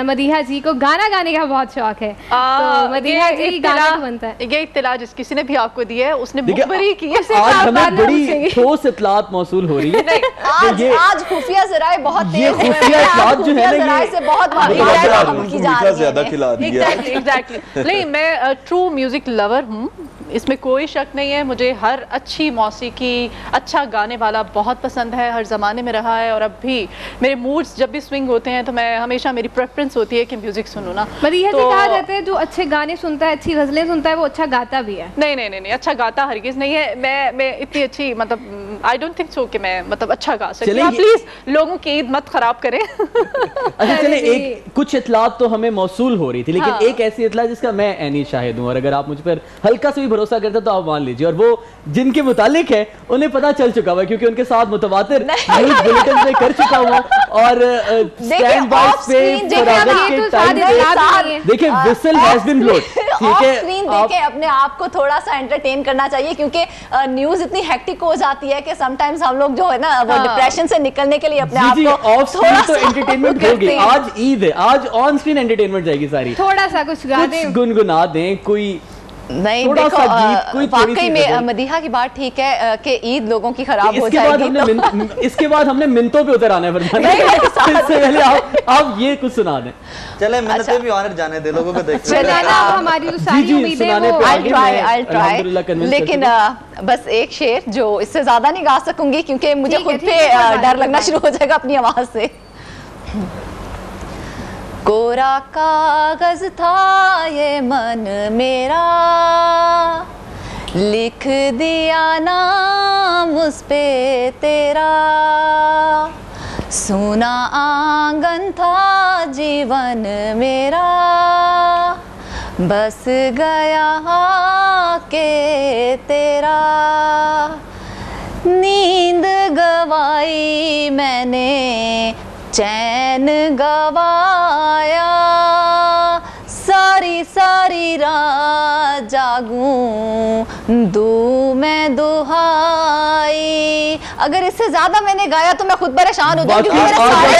मदीहा जी को गाना गाने का बहुत शौक है। आ, तो मदीहा जी गाना तो बनता है। ये इत्तला जिस किसी ने भी आपको दी है उसने देखिए, की आज हमें बड़ी ठोस इतलात मौसूल हो रही है। आज आज खुफिया जराए बहुत ये खुफिया हैं। जो है ना, ये- बहुत रही ज़्यादा खिला एग्जैक्टली एग्जैक्टली नहीं मैं ट्रू म्यूज़िक लवर हूँ। इसमें कोई शक नहीं है। मुझे हर अच्छी मौसीकी अच्छा गाने वाला बहुत पसंद है हर ज़माने में रहा है और अब भी मेरे मूड्स जब भी स्विंग होते हैं तो मैं हमेशा मेरी प्रेफरेंस होती है कि म्यूज़िक सुनूं ना। मदीहा जी तो- कहा जाता है जो अच्छे गाने सुनता है अच्छी गजलें सुनता है वो अच्छा गाता भी है। नहीं नहीं नहीं नहीं अच्छा गाता हरगिज नहीं है। मैं मैं इतनी अच्छी मतलब आई डोंट थिंक सो कि मैं मतलब अच्छा गा सकती हूँ। प्लीज़ लोगों की ईद मत खराब करें। अच्छा चले एक कुछ इतलात तो हमें मौसू हो रही थी लेकिन हाँ। एक ऐसी इतला जिसका मैं ऐनी शाहिद हूँ। और अगर आप मुझ पर हल्का से भी भरोसा करते तो आप मान लीजिए। और वो जिनके मुतालिक है उन्हें पता चल चुका हुआ क्योंकि उनके साथ मुतवातिर न्यूज़ बुलेटिन में कर चुका हूँ। और स्टैंड बाय पे देखिए, के तो टाइम है। देखिए विसल हैज़ बीन ब्लोड ठीक ऑफ़ है स्क्रीन आप- अपने आप को थोड़ा सा एंटरटेन करना चाहिए क्योंकि न्यूज़ इतनी हेक्टिक हो जाती है कि समटाइम्स हम लोग जो है ना वो हाँ। डिप्रेशन से निकलने के लिए अपने जी आप जी को ऑफ़ स्क्रीन तो सा एंटरटेनमेंट होगी। आज ईद है आज ऑन स्क्रीन एंटरटेनमेंट जाएगी सारी। थोड़ा सा कुछ गा कुछ दें। गुनगुना दें कोई नहीं थोड़ा देखो वाकई में मदीहा की बात ठीक है कि ईद लोगों की खराब हो इसके बाद जाएगी तो इसके बाद हमने मिनटों पे उतर आना है इससे पहले आप आप ये कुछ सुना दें। चले मिन्नतें भी ऑनर जाने दे लोगों को देखते चले ना अब हमारी जो सारी उम्मीदें वो try. अल्हम्दुलिल्लाह convince कर लेकिन बस एक शेर जो इससे ज़्यादा नहीं गा सकूँगी क्योंकि मुझे खुद पे डर लगना शुरू हो जाएगा अपनी आवाज़ से। कोरा कागज़ था ये मन मेरा लिख दिया नाम उस पे तेरा। सोना आँगन था जीवन मेरा। बस गया के तेरा। नींद गवाई मैंने, चैन गवाया जागूं दू मैं दुहाई अगर इससे ज़्यादा मैंने गाया तो मैं खुद परेशान हो जाऊँ क्योंकि मेरे सारे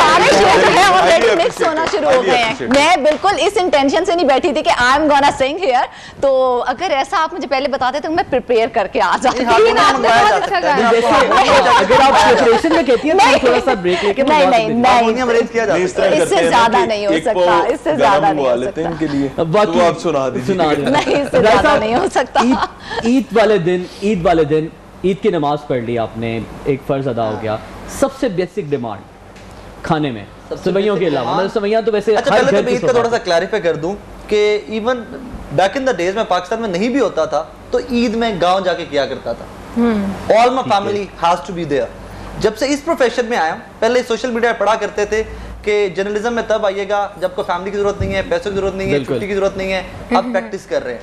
सारे शेर जो ऑलरेडी मिक्स होना शुरू गए हैं। मैं बिल्कुल इस इंटेंशन से नहीं बैठी थी कि I am gonna sing here तो अगर ऐसा आप मुझे पहले बताते तो मैं प्रिपेयर करके आ जाती। अगर आप प्रिपरेशन में कहती हैं तो थोड़ा सा ब्रेक लेके नहीं नहीं नहीं इस तरह करते इससे ज़्यादा नहीं हो सकता पाव इससे ज़्यादा नहीं हो सकता। इनके लिए बाकी तो आप सुना दीजिए। नहीं इससे ज़्यादा नहीं हो सकता। ईद वाले दिन ईद वाले दिन ईद की नमाज़ पढ़ ली आपने एक फ़र्ज़ अदा हो गया। सबसे बेसिक डिमांड खाने में सवैयों के अलावा। मतलब सवैयां तो वैसे अच्छा पहले तो मैं ईद का थोड़ा सा क्लैरिफाई कर दूँ कि even back in the days में पाकिस्तान में नहीं भी होता था तो ईद में गाँव जाके किया करता था। All my family has to be there जब से इस प्रोफेशन में आया पहले सोशल मीडिया पढ़ा करते थे कि जर्नलिज्म में तब आइएगा जब कोई फैमिली की ज़रूरत नहीं है पैसों की ज़रूरत नहीं है छुट्टी की ज़रूरत नहीं है अब प्रैक्टिस कर रहे हैं।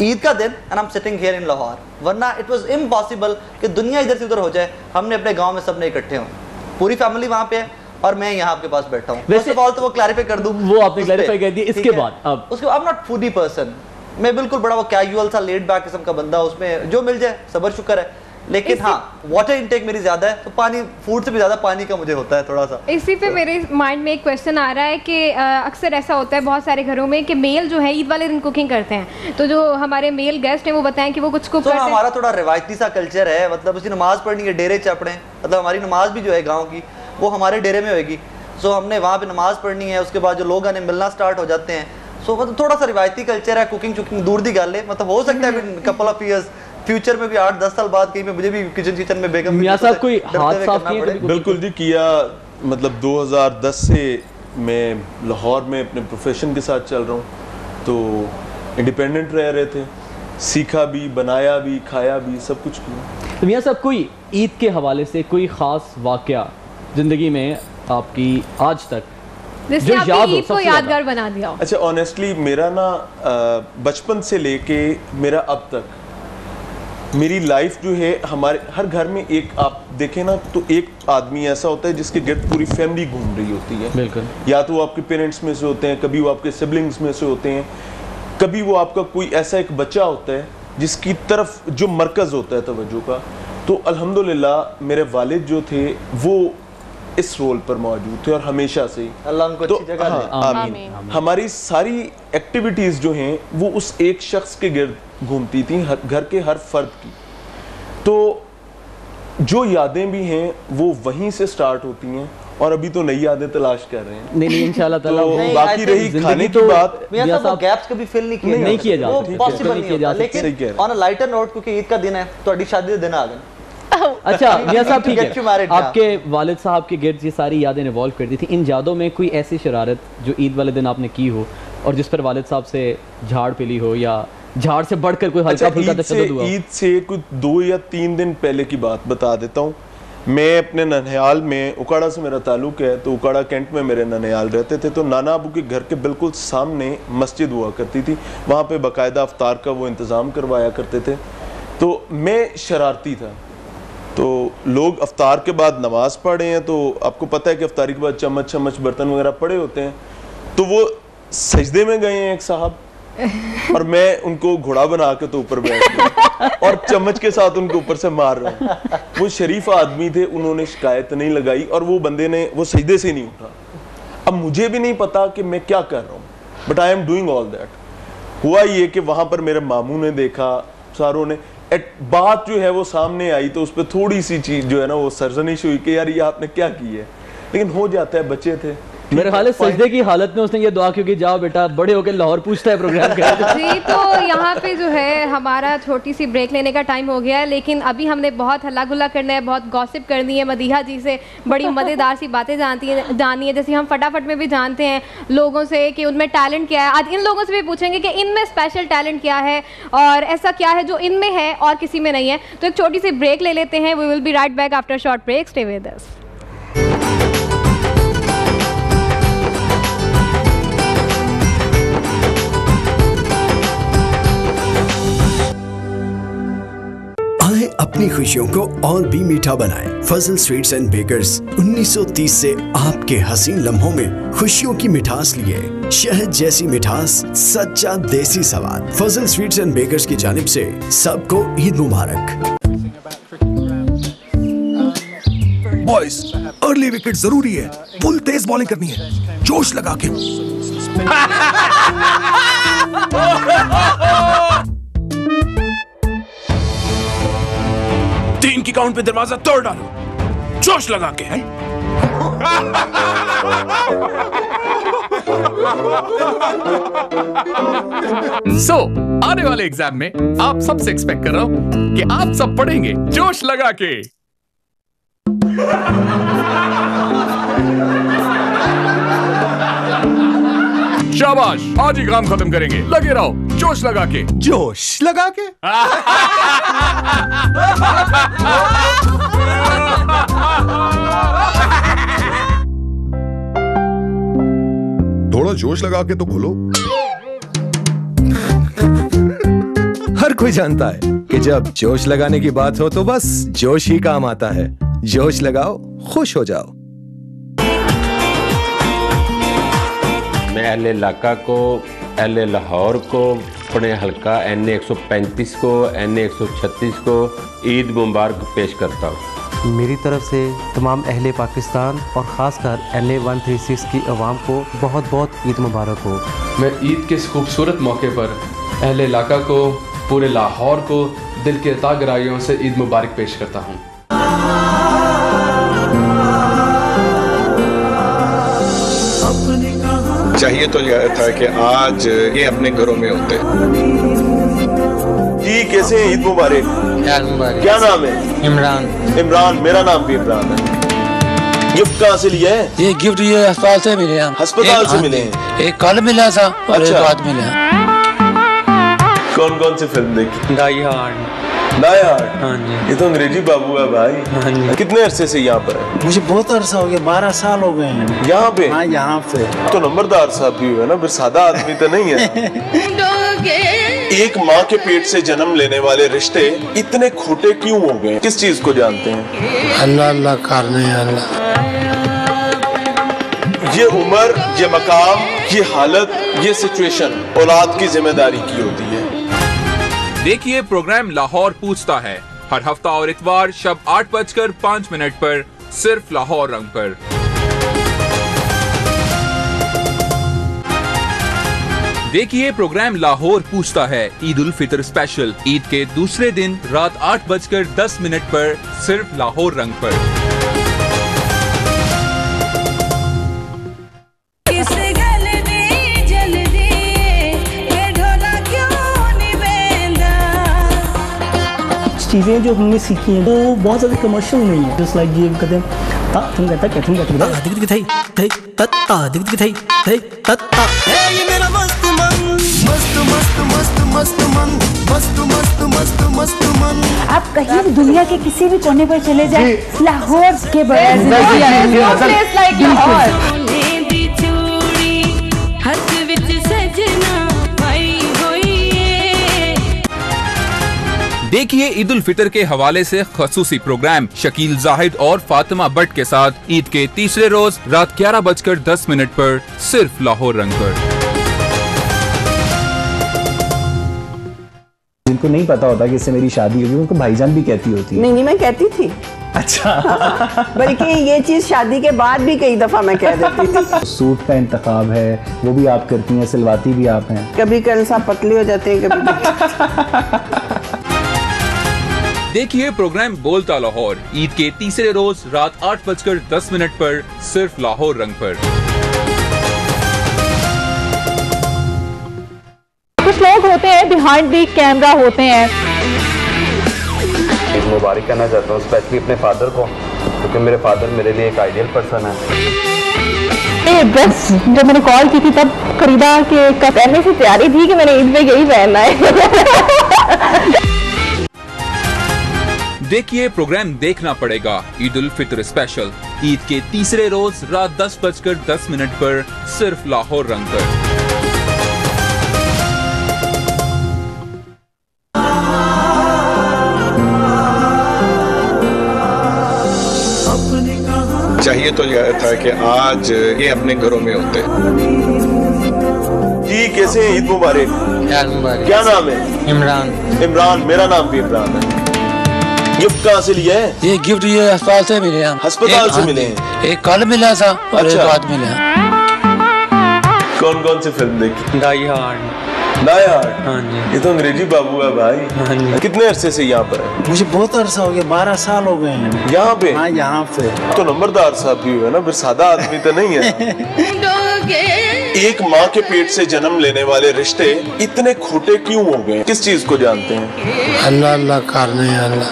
ईद का दिन and I am sitting here in Lahore वरना इट वाज इम्पॉसिबल कि दुनिया इधर से उधर हो जाए। हमने अपने गाँव में सबने इकट्ठे हों। पूरी फैमिली वहाँ पे है और मैं यहाँ आपके पास बैठा हूँ। वैसे- ऑल तो वो क्लैरिफाई कर दूँ। वो आपने क्लैरिफाई कर दिया, इसके बाद अब? उसके I am not foodie person मैं बिल्कुल बड़ा वो कैजुअल सा लेट बैक किस्म का बंदा उसमें। जो मिल जाए सबर शुक्र है। लेकिन हाँ वाटर इनटेक मेरी ज़्यादा है तो पानी फ़ूड से भी ज़्यादा पानी का मुझे होता है थोड़ा सा इसी पे तो, मेरे माइंड में एक क्वेश्चन आ रहा है कि अक्सर ऐसा होता है बहुत सारे घरों में कि मेल जो है ईद वाले दिन कुकिंग करते हैं। तो जो हमारे मेल गेस्ट हैं वो बताएँ कि वो कुछ कुक तो करते हैं। हमारा थोड़ा रिवायती सा कल्चर है मतलब उसी नमाज़ पढ़नी है डेरे चपड़े मतलब हमारी नमाज़ भी जो है गाँव की वो हमारे डेरे में होगी सो हमने वहाँ पे नमाज़ पढ़नी है उसके बाद जो लोग आने मिलना स्टार्ट हो जाते हैं। सो मतलब थोड़ा सा रिवायती कल्चर है कुकिंग चुकिंग दूर दी गल है मतलब हो सकता है कपल ऑफ़ ईयर्स फ्यूचर में भी आठ दस साल बाद कहीं पे मुझे भी किचन किचन में बेगम मियाँ साहब कोई हाथ साफ़ किए बिल्कुल जी किया मतलब 2010 से मैं लाहौर में अपने प्रोफेशन के साथ चल रहा हूँ तो इंडिपेंडेंट रह रहे थे सीखा भी बनाया भी खाया भी सब कुछ किया। तो मियाँ साहब कोई ईद के हवाले से कोई खास वाकया ज़िंदगी में आपकी आज तक जो याद हो सबसे यादगार बना दिया। अच्छा ऑनेस्टली मेरा ना बचपन से लेके मेरा अब तक मेरी लाइफ जो है हमारे हर घर में एक आप देखें ना तो एक आदमी ऐसा होता है जिसके गिर्द पूरी फैमिली घूम रही होती है। बिल्कुल। या तो वो आपके पेरेंट्स में से होते हैं कभी वो आपके सिबलिंग्स में से होते हैं कभी वो आपका कोई ऐसा एक बच्चा होता है जिसकी तरफ़ जो मरकज़ होता है तवज्जो का तो अल्हम्दुलिल्लाह मेरे वालिद जो थे वो इस रोल पर मौजूद थे और हमेशा से। अल्लाह उनको तो अच्छी जगह हाँ, दे। आमीन। हमारी सारी एक्टिविटीज़ जो हैं वो उस एक शख्स के गिर्द घूमती थी घर के हर फर्द की। तो जो यादें भी हैं वो वहीं से स्टार्ट होती हैं और अभी तो नई यादें तलाश कर रहे हैं। नहीं नहीं इंशाल्लाह ताला तो बाकी रही खाने की तो बात। तो गैप्स कभी फिल नहीं किए नहीं किए जाते। पॉसिबल नहीं होता। लेकिन ऑन अ लाइटर नोट क्योंकि ईद का दिन है तो अड़ी शादी दिन आ गए अच्छा मियाँ साहब ठीक है। हाँ। आपके वालिद साहब के गिर्द ये सारी यादें इन्वॉल्व कर दी थी। इन यादों में कोई ऐसी शरारत जो ईद वाले दिन आपने की हो और जिस पर वालिद साहब से झाड़ पिली हो या झाड़ से बढ़कर कोई हल्का अच्छा फुल्का ईद से हुआ ईद से कुछ दो या तीन दिन पहले की बात बता देता हूँ। मैं अपने ननिहाल में उकाड़ा से मेरा ताल्लुक है तो उकाड़ा कैंट में मेरे ननिहाल रहते थे तो नाना अबू के घर के बिल्कुल सामने मस्जिद हुआ करती थी। वहाँ पे बाकायदा अफ्तार का वो इंतज़ाम करवाया करते थे। तो मैं शरारती था। तो लोग अफ्तार के बाद नमाज़ पढ़े हैं तो आपको पता है कि अफ्तारी के बाद चम्मच चम्मच बर्तन वगैरह पड़े होते हैं। तो वो सजदे में गए हैं एक साहब। और मैं उनको घोड़ा बना के तो ऊपर बैठ गया। और चम्मच के साथ उनके ऊपर से मार रहा वो शरीफ आदमी थे, उन्होंने शिकायत नहीं लगाई और वो बंदे ने, वो सजदे से नहीं उठा। अब मुझे भी नहीं पता कि मैं क्या कर रहा हूँ but I am doing all that हुआ ये कि वहाँ पर मेरे मामू ने देखा, सारों ने। एट बात जो है वो सामने आई तो उस पर थोड़ी सी चीज़ जो है ना वो सरजनिश हुई कि यार ये आपने क्या की है? लेकिन हो जाता है बच्चे थे। मेरे ख्याल सजदे की हालत में उसने ये दुआ क्योंकि जाओ बेटा बड़े होकर लाहौर पूछता है प्रोग्राम का जी तो यहाँ पे जो है हमारा छोटी सी ब्रेक लेने का टाइम हो गया है लेकिन अभी हमने बहुत हल्ला गुल्ला करना है बहुत गॉसिप करनी है मदीहा जी से बड़ी मज़ेदार सी बातें जानती है जानी है जैसे हम फटाफट में भी जानते हैं लोगों से कि उनमें टैलेंट क्या है। आज इन लोगों से भी पूछेंगे कि इनमें स्पेशल टैलेंट क्या है और ऐसा क्या है जो इनमें है और किसी में नहीं है। तो एक छोटी सी ब्रेक ले लेते हैं we will be right back after short break stay with us अपनी खुशियों को और भी मीठा बनाएँ। फजल स्वीट्स एंड बेकर्स 1930 से आपके हसीन लम्हों में खुशियों की मिठास लिए। शहद जैसी मिठास सच्चा देसी स्वाद। फजल स्वीट्स एंड बेकर्स की जानिब से सबको ईद मुबारक। बॉयज़ अर्ली विकेट ज़रूरी है। फुल तेज बॉलिंग करनी है। जोश लगा के। तीन की काउंट पे दरवाज़ा तोड़ डालो। जोश लगा के है? सो so, आने वाले एग्ज़ाम में आप सबसे एक्सपेक्ट कर रहा हूँ कि आप सब पढ़ेंगे जोश लगा के। शाबाश आज ही काम खत्म करेंगे। लगे रहो। जोश लगा के। जोश लगा के? थोड़ा जोश लगा के तो खोलो। हर कोई जानता है कि जब जोश लगाने की बात हो तो बस जोश ही काम आता है। जोश लगाओ खुश हो जाओ। मैं अहले इलाका को अहले लाहौर को अपने हल्का एन ए को एन ए को ईद मुबारक पेश करता हूँ। मेरी तरफ़ से तमाम अहले पाकिस्तान और ख़ासकर N A one three six की आवाम को बहुत बहुत ईद मुबारक हो। मैं ईद के इस खूबसूरत मौके पर अहले इलाका को पूरे लाहौर को दिल के तागराइयों से ईद मुबारक पेश करता हूँ। चाहिए तो यह था कि आज ये अपने घरों में होते। जी कैसे ईद मुबारक। क्या नाम है? इमरान। इमरान मेरा नाम भी इमरान है। गिफ्ट कहाँ से लिया है? ये गिफ्ट ये अस्पताल से मिले हम अस्पताल से हाँ, मिले हैं? एक कल मिला था और अच्छा। एक। आज मिला। कौन कौन सी फ़िल्म देखी? डाई हार्ड हाँ? जी। ये तो अंग्रेज़ी बाबू है भाई। हाँ जी। कितने अरसे से यहाँ पर है? मुझे बहुत अरसा हो गया बारह साल हो गए हैं। यहाँ पे? हाँ यहाँ पे। तो नंबरदार साहब भी हुए ना फिर सादा आदमी तो नहीं है। एक माँ के पेट से जन्म लेने वाले रिश्ते इतने खोटे क्यों हो गए? किस चीज़ को जानते हैं? अल्लाह अल्लाह करने अल्लाह। ये उम्र ये मकाम ये हालत ये सिचुएशन औलाद की ज़िम्मेदारी की होती है। देखिए प्रोग्राम लाहौर पूछता है। हर हफ़्ता और इतवार शब आठ बजकर पाँच मिनट पर सिर्फ़ लाहौर रंग पर। देखिए प्रोग्राम लाहौर पूछता है। ईद उल फितर स्पेशल ईद के दूसरे दिन रात आठ बजकर दस मिनट पर सिर्फ़ लाहौर रंग पर। चीज़ें जो हमने सीखी हैं वो बहुत ज़्यादा कमर्शियल नहीं है। जस्ट लाइक ये कहते हैं ता तुम कहता क्या तुम कहता दिख दिख थई थई तत्ता दिख दिख थई थई तत्ता ये मेरा मस्त मन मस्त मस्त मस्त मस्त मन मस्त मस्त मस्त मस्त मन। आप कहीं भी दुनिया के किसी भी कोने पर चले जाए लाहौर के बगैर ज़िंदगी अधूरी देखिए ईद उल फितर के हवाले से खसूसी प्रोग्राम शकील जाहिद और फातिमा बट के साथ ईद के तीसरे रोज रात ग्यारह बजकर दस मिनट पर सिर्फ़ लाहौर रंग पर। जिनको नहीं पता होता कि इससे मेरी शादी होगी उनको भाईजान भी कहती होती है। नहीं नहीं मैं कहती थी। अच्छा। बल्कि ये चीज़ शादी के बाद भी कई दफ़ा मैं कह देती थी। सूट का इंतखाब है वो भी आप करती हैं सिलवाती भी आप हैं। कभी कल साहब पतले हो जाते हैं कभी देखिए प्रोग्राम बोलता लाहौर। ईद के तीसरे रोज रात आठ बजकर दस मिनट पर सिर्फ़ लाहौर रंग पर। कुछ लोग होते हैं बिहाइंड दी कैमरा होते हैं। मुबारक कहना चाहता हूँ स्पेशली अपने फादर को क्योंकि मेरे फादर मेरे लिए एक आइडियल पर्सन है। बस जब मैंने कॉल की थी तब खरीदा के पहनने से तैयारी थी कि मैंने ईद में यही पहनना है। देखिए प्रोग्राम देखना पड़ेगा। ईद उल फितर स्पेशल ईद के तीसरे रोज रात दस बजकर दस मिनट पर सिर्फ़ लाहौर रंग पर। चाहिए तो यह था कि आज ये अपने घरों में होते। जी कैसे ईद मुबारक। क्या नाम है? इमरान। इमरान मेरा नाम भी इमरान है। गिफ्ट कहाँ से लिया है? ये गिफ्ट ये अस्पताल से मिले हम अस्पताल से हाँ मिले हैं? एक कल मिला था और एक अच्छा। बाद मिला। कौन कौन सी फ़िल्म देखी? डाई हार्ड डाई हार्ड हाँ जी। ये तो अंग्रेज़ी बाबू है भाई। कितने अरसे से यहाँ पर है? मुझे बहुत अरसा हो गया बारह साल हो गए हैं। यहाँ पे? हाँ यहाँ पे। तो नंबरदार साहब भी हुए ना फिर सादा आदमी तो नहीं है। एक माँ के पेट से जन्म लेने वाले रिश्ते इतने खोटे क्यों हो गए? किस चीज़ को जानते हैं? अल्लाह अल्लाह करने अल्लाह।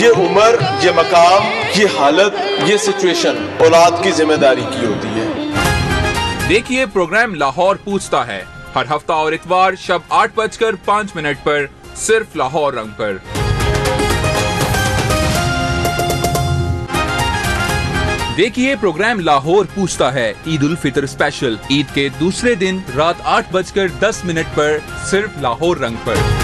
ये उम्र ये मकाम ये हालत ये सिचुएशन औलाद की ज़िम्मेदारी की होती है। देखिए प्रोग्राम लाहौर पूछता है। हर हफ़्ता और इतवार शब आठ बजकर पाँच मिनट पर सिर्फ़ लाहौर रंग पर। देखिए प्रोग्राम लाहौर पूछता है, ईद उल फितर स्पेशल ईद के दूसरे दिन रात आठ बजकर दस मिनट पर सिर्फ़ लाहौर रंग पर।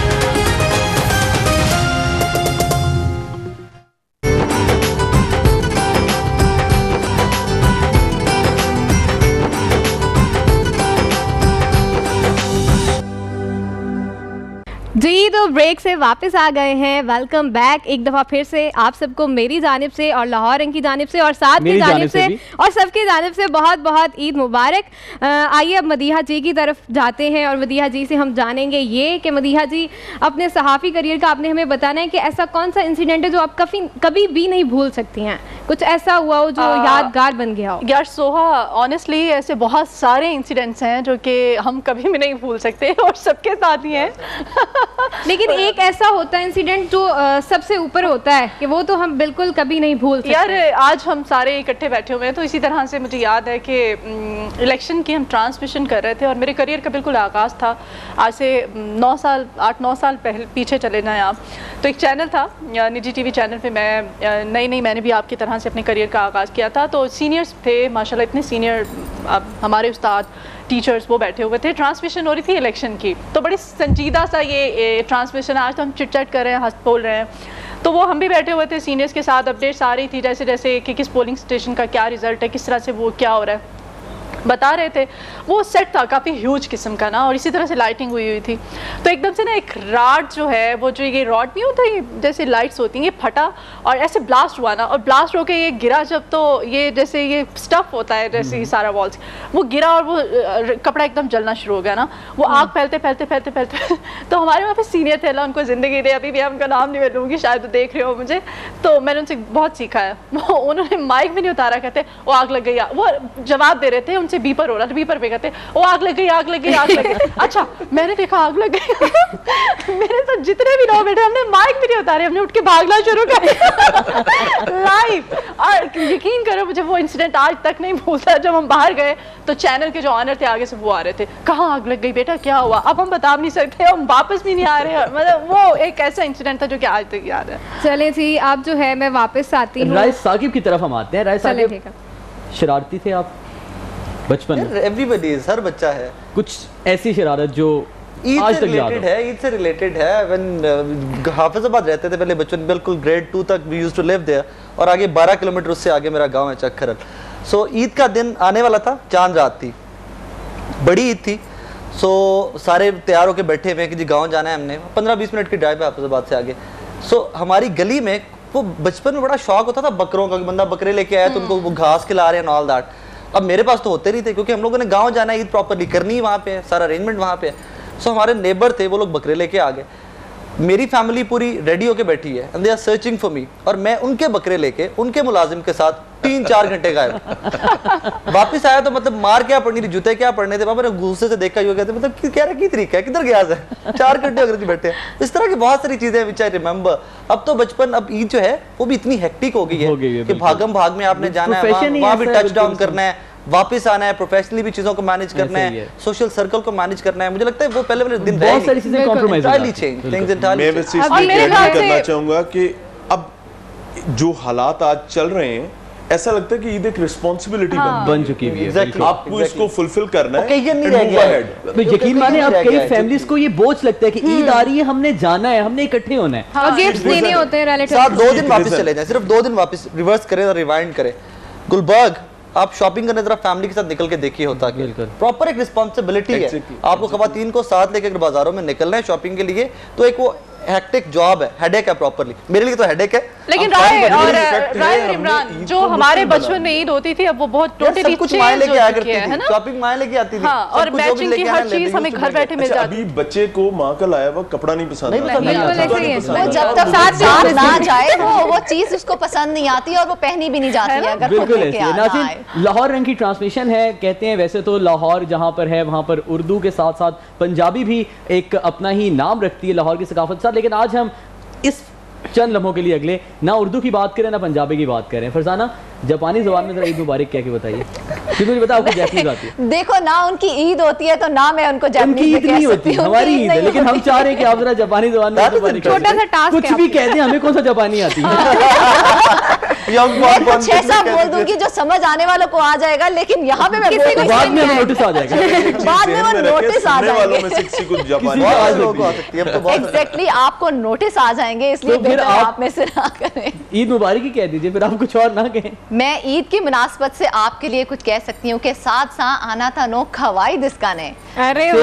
जी तो ब्रेक से वापस आ गए हैं। वेलकम बैक एक दफ़ा फिर से आप सबको मेरी जानब से और लाहौर रंग की जानब से और साथ की जानब से से। और सबकी जानब से बहुत बहुत ईद मुबारक। आइए अब मदीहा जी की तरफ़ जाते हैं और मदीहा जी से हम जानेंगे ये कि मदीहा जी अपने सहाफ़ी करियर का आपने हमें बताना है कि ऐसा कौन सा इंसिडेंट है जो आप कभी कभी भी नहीं भूल सकती हैं। कुछ ऐसा हुआ हो जो आ, यादगार बन गया हो? यार सोहा ऑनेस्टली ऐसे बहुत सारे इंसिडेंट्स हैं जो कि हम कभी भी नहीं भूल सकते और सबके साथ ही हैं। लेकिन एक ऐसा होता है इंसिडेंट जो अ, सबसे ऊपर होता है कि वो तो हम बिल्कुल कभी नहीं भूल सकते। यार आज हम सारे इकट्ठे बैठे हुए हैं तो इसी तरह से मुझे याद है कि इलेक्शन की हम ट्रांसमिशन कर रहे थे और मेरे करियर का बिल्कुल आगाज़ था। आज से नौ साल आठ नौ साल पहले पीछे चले जाएँ आप। तो एक चैनल था निजी टीवी चैनल पे मैं नई नई मैंने भी आपकी तरह से अपने करियर का आगाज़ किया था। तो सीनियर्स थे माशाल्लाह इतने सीनियर हमारे उस्ताद टीचर्स वो बैठे हुए थे ट्रांसमिशन हो रही थी इलेक्शन की। तो बड़ी संजीदा सा ये ट्रांसमिशन आज तो हम चिट चैट कर रहे हैं, हंस बोल रहे हैं। तो वो हम भी बैठे हुए थे सीनियर्स के साथ अपडेट्स आ रही थी जैसे जैसे कि किस पोलिंग स्टेशन का क्या रिज़ल्ट है, किस तरह से वो क्या हो रहा है। बता रहे थे। वो सेट था काफ़ी ह्यूज किस्म का ना और इसी तरह से लाइटिंग हुई हुई थी। तो एकदम से ना एक राड जो है वो जो ये रॉड नहीं होता ये जैसे लाइट्स होती हैं ये फटा और ऐसे ब्लास्ट हुआ ना और ब्लास्ट होकर ये गिरा जब तो ये जैसे ये स्टफ़ होता है जैसे ये सारा वॉल्स वो गिरा और वो कपड़ा एकदम जलना शुरू हो गया ना। वो आग फैलते फैलते फैलते फैलते। तो हमारे वहाँ पे सीनियर थे ना उनको ज़िंदगी दे अभी भी उनका नाम नहीं मैं लूँगी शायद देख रहे हो मुझे। तो मैंने उनसे बहुत सीखा है। वो उन्होंने माइक भी नहीं उतारा कहते वो आग लग गई। वो जवाब दे रहे थे उनसे बीपर हो रहा था बीपर पे कहते वो आग लग गई आग लग गई आग लग गई। अच्छा मैंने देखा आग लग गई। मेरे तो जितने भी लोग बैठे हमने माइक भी नहीं उतारे हमने उठ के भागना शुरू कर लाइव और यकीन करो मुझे वो इंसिडेंट आज तक नहीं भूलता जब हम बाहर गए तो चैनल के जो ऑनर थे आगे से वो आ रहे थे कहाँ आग लग गई बेटा क्या हुआ? अब हम बता नहीं सकते हम वापस भी नहीं आ रहे मतलब वो एक ऐसा इंसिडेंट था जो कि आज तक याद है। चले जी आप जो है मैं वापस आती हूँ। राय साकिब की तरफ़ हम आते हैं। राय साकिब शरारती थे आप? बचपन। एवरीबडी हर बच्चा है। कुछ ऐसी शरारत जो ईद से रिलेटेड है। ईद से रिलेटेड है। व्हेन हाफिजाबाद रहते थे पहले बचपन बिल्कुल ग्रेड टू तक we use to live there और आगे 12 किलोमीटर उससे आगे मेरा गाँव है चक्खरल सो ईद का दिन आने वाला था चाँद रात थी। बड़ी ईद थी। सो सारे तैयार होकर बैठे हुए हैं कि जी गाँव जाना है हमने। 15-20 मिनट की ड्राइव है हाफिजाबाद से आगे। सो हमारी गली में वो बचपन में बड़ा शौक होता था बकरों का कि बंदा बकरे लेके आया तो उनको वो घास खिला रहे हैं ऑल दैट अब मेरे पास तो होते नहीं थे, क्योंकि हम लोगों ने गाँव जाना ईद प्रॉपरली करनी ही वहाँ पे, सारा अरेंजमेंट वहाँ पे सो हमारे नेबर थे, वो लोग बकरे लेके आ गए। मेरी फैमिली पूरी रेडी होके बैठी है and they are searching for me और मैं उनके बकरे लेके उनके मुलाजिम के साथ तीन चार घंटे गायब। वापस आया तो मतलब मार क्या पड़नी थी जूते क्या पड़ने थे? पापा ने गुस्से से देखा यूँ कहते मतलब कि- कह रहा की तरीका है किधर गया है चार घंटे अगर बैठे इस तरह की बहुत सारी चीज़ें विच आई रिमेंबर अब तो बचपन अब ईद जो है वो भी इतनी हेक्टिक हो गई है कि भागम भाग में आपने जाना ही वहाँ भी टच डाउन करना है। वापस आना है प्रोफेशनली भी चीज़ों को मैनेज करना है है। सोशल सर्कल को मैनेज करना है। मुझे लगता है वो पहले वाले दिन बहुत सारी चीज़ें हो हैं। things entirely मैं इसलिए क्लियर करना चाहूँगा कि अब जो हालात आज चल रहे हैं ऐसा लगता है कि ईद एक रिस्पॉन्सिबिलिटी हाँ। बन चुकी हुई है, Exactly. आपको इसको फुलफिल करना है Occasion नहीं and रह गया। तो यकीन माने रह कई फैमिलीज़ को ये बोझ लगता है कि ईद आ रही है हमने जाना है हमने इकट्ठे होना है। और गिफ्ट्स देने होते हैं दो दिन वापस चले जाएँ सिर्फ़ दो दिन वापस रिवर्स करें और रिवाइंड करें। गुलबर्ग आप शॉपिंग करने जरा फैमिली के साथ निकल के देखिए होता है प्रॉपर एक रिस्पॉन्सिबिलिटी है. आपको खातन को साथ लेकर बाजारों में निकलना है शॉपिंग के लिए तो एक वो हेक्टिक जॉब है हेडेक है प्रॉपरली मेरे लिए तो हेडेक है। लेकिन राय और राय इमरान जो हमारे बचपन में ईद होती थी अब वो बहुत टोटली कुछ माए लेके आया करती है है थी? शॉपिंग माए लेके आती थी? हाँ, और मैचिंग की हर चीज़ हमें घर बैठे मिल अच्छा, जाती अभी बच्चे को माँ का लाया हुआ कपड़ा नहीं पसंद ही है। वो जब तक साथ ना जाए वो वो चीज़ उसको पसंद नहीं आती और वो पहनी भी नहीं जाती है अगर बिल्कुल लेके आ- ना आए। लाहौर रंग की ट्रांसमिशन है कहते हैं वैसे तो लाहौर जहाँ पर है वहाँ पर उर्दू के साथ साथ पंजाबी भी एक अपना ही नाम रखती है लाहौर की सकाफत साथ लेकिन आज हम इस चंद लम्हों के लिए अगले ना उर्दू की बात करें, ना पंजाबी की बात करें। फरजाना जापानी जबान में जरा ईद मुबारक क्या की बताइए। मुझे है आपको जैपनीज आती है। देखो ना उनकी ईद होती है तो ना मैं उनको जैपनीज ईद नहीं होती हमारी ईद है लेकिन हम चाह रहे हैं कि आप जरा जापानी जबान में छोटा सा टास्क कुछ भी कह दें हमें कौन सा जापानी आती है? कुछ ऐसा बोल दूँगी जो समझ आने वालों को आ जाएगा लेकिन यहाँ पे मैं किसी को बाद में नोटिस आ जाएगा। बाद में वो नोटिस आ जाएँगे। है। तो एग्जैक्टली आपको नोटिस आ जाएँगे इसलिए तो आप में से ना करें। ईद मुबारक ही कह दीजिए फिर आप कुछ और ना कहें। मैं ईद की मुनासबत से आपके लिए कुछ कह सकती हूँ कि साथ सा आना था नो खवाई दिसका ने। अरे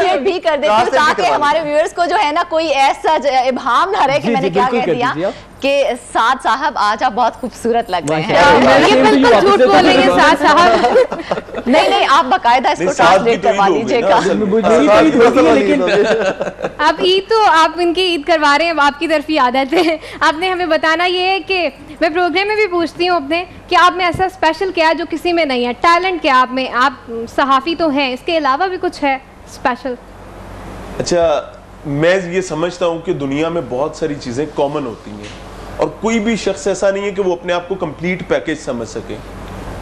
ही भी कर देती हूँ ताकि हमारे व्यूअर्स को जो है ना कोई ऐसा इबाम इब्हाम ना रहे कि मैंने क्या कह दिया। कि साद साहब आज आप बहुत खूबसूरत लग रहे हैं। ये बिल्कुल झूठ बोलेंगे दोबारा। साथ साहब। नहीं नहीं आप बकायदा इसको साथ ट्रांसलेट तो करवा हाँ, तो साथ तो अब ईद तो आप इनकी ईद करवा रहे हैं आपकी तरफ़ ही आदत है। आपने हमें बताना ये है कि मैं प्रोग्राम में भी पूछती हूँ अपने कि आप में ऐसा स्पेशल क्या है जो किसी में नहीं है? टैलेंट क्या आप में? आप सहाफ़ी तो हैं इसके अलावा भी कुछ है स्पेशल अच्छा मैं ये समझता हूँ कि दुनिया में बहुत सारी चीज़ें कॉमन होती हैं। और कोई भी शख्स ऐसा नहीं है कि वो अपने आप को कंप्लीट पैकेज समझ सके।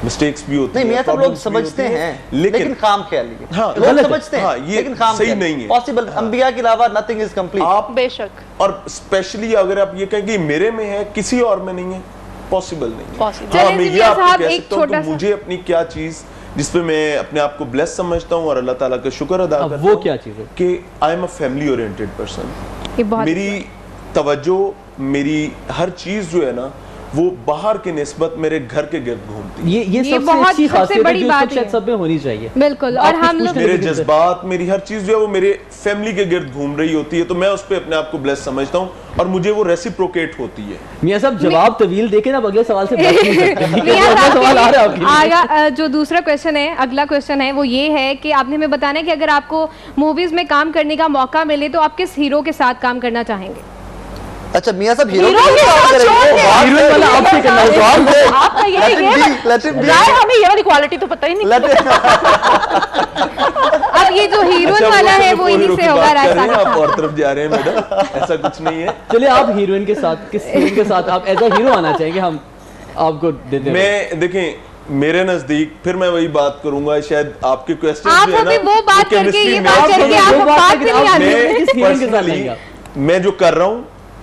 मिस्टेक्स भी होती नहीं हैं मियाँ साहब लोग समझते हैं लेकिन, लेकिन काम ख्याली हाँ, लोग समझते हैं हाँ, ये लेकिन काम सही नहीं है। पॉसिबल अंबिया के अलावा नथिंग इज़ कंप्लीट आप बेशक। और स्पेशली अगर आप ये कहें कि मेरे में है किसी और में नहीं है पॉसिबल नहीं है। हाँ मैं ये आपको कह सकता हूँ कि मुझे अपनी क्या चीज़ जिस पे मैं अपने आप को ब्लेस समझता हूँ और अल्लाह ताला का शुक्र अदा अब करता वो क्या चीज़ है? कि I am a family oriented person ये बहुत मेरी तवज्जो मेरी हर चीज़ जो है ना वो बाहर के नस्बत मेरे घर के गिर्द घूमती है। ये ये ये सबसे बहुत- अच्छी सबसे खासियत है बड़ी जो बात है। सब में होनी चाहिए। बिल्कुल और हम लोग मेरे? जज्बात मेरी हर चीज़ जो है वो मेरे फैमिली के गिर्द घूम रही होती है तो मैं उस पर अपने आप को ब्लेस समझता हूँ और मुझे वो रेसिप्रोकेट होती है। मियाँ साहब जवाब तवील देखे ना अगले सवाल से सवाल आ रहा है जो दूसरा क्वेश्चन है अगला क्वेश्चन है वो ये है कि आपने हमें बताना है कि अगर आपको मूवीज़ में काम करने का मौका मिले तो आप किस हीरो के साथ काम करना चाहेंगे? अच्छा मियाँ साहब हीरो के के हीरोइन वाला आपसे करना है। जवाब दे। आपका ये ये be, let him हमें ये वाली क्वालिटी तो पता ही नहीं। अब ये जो हीरोइन अच्छा, वाला है वो इन्हीं से होगा रहे हैं, रास्ता आप और तरफ़ जा रहे हैं मैडम। ऐसा कुछ नहीं है। चलिए आप हीरोइन के साथ किस हीरोइन के साथ आप एज अ हीरो आना चाहेंगे हम आपको दे दें मैं देखें मेरे नज़दीक फिर मैं वही बात करूँगा शायद आपके क्वेश्चन आप हमें वो बात करके ये बात करके आप बात भी नहीं के लेंगे आप? मैं जो कर रहा हूँ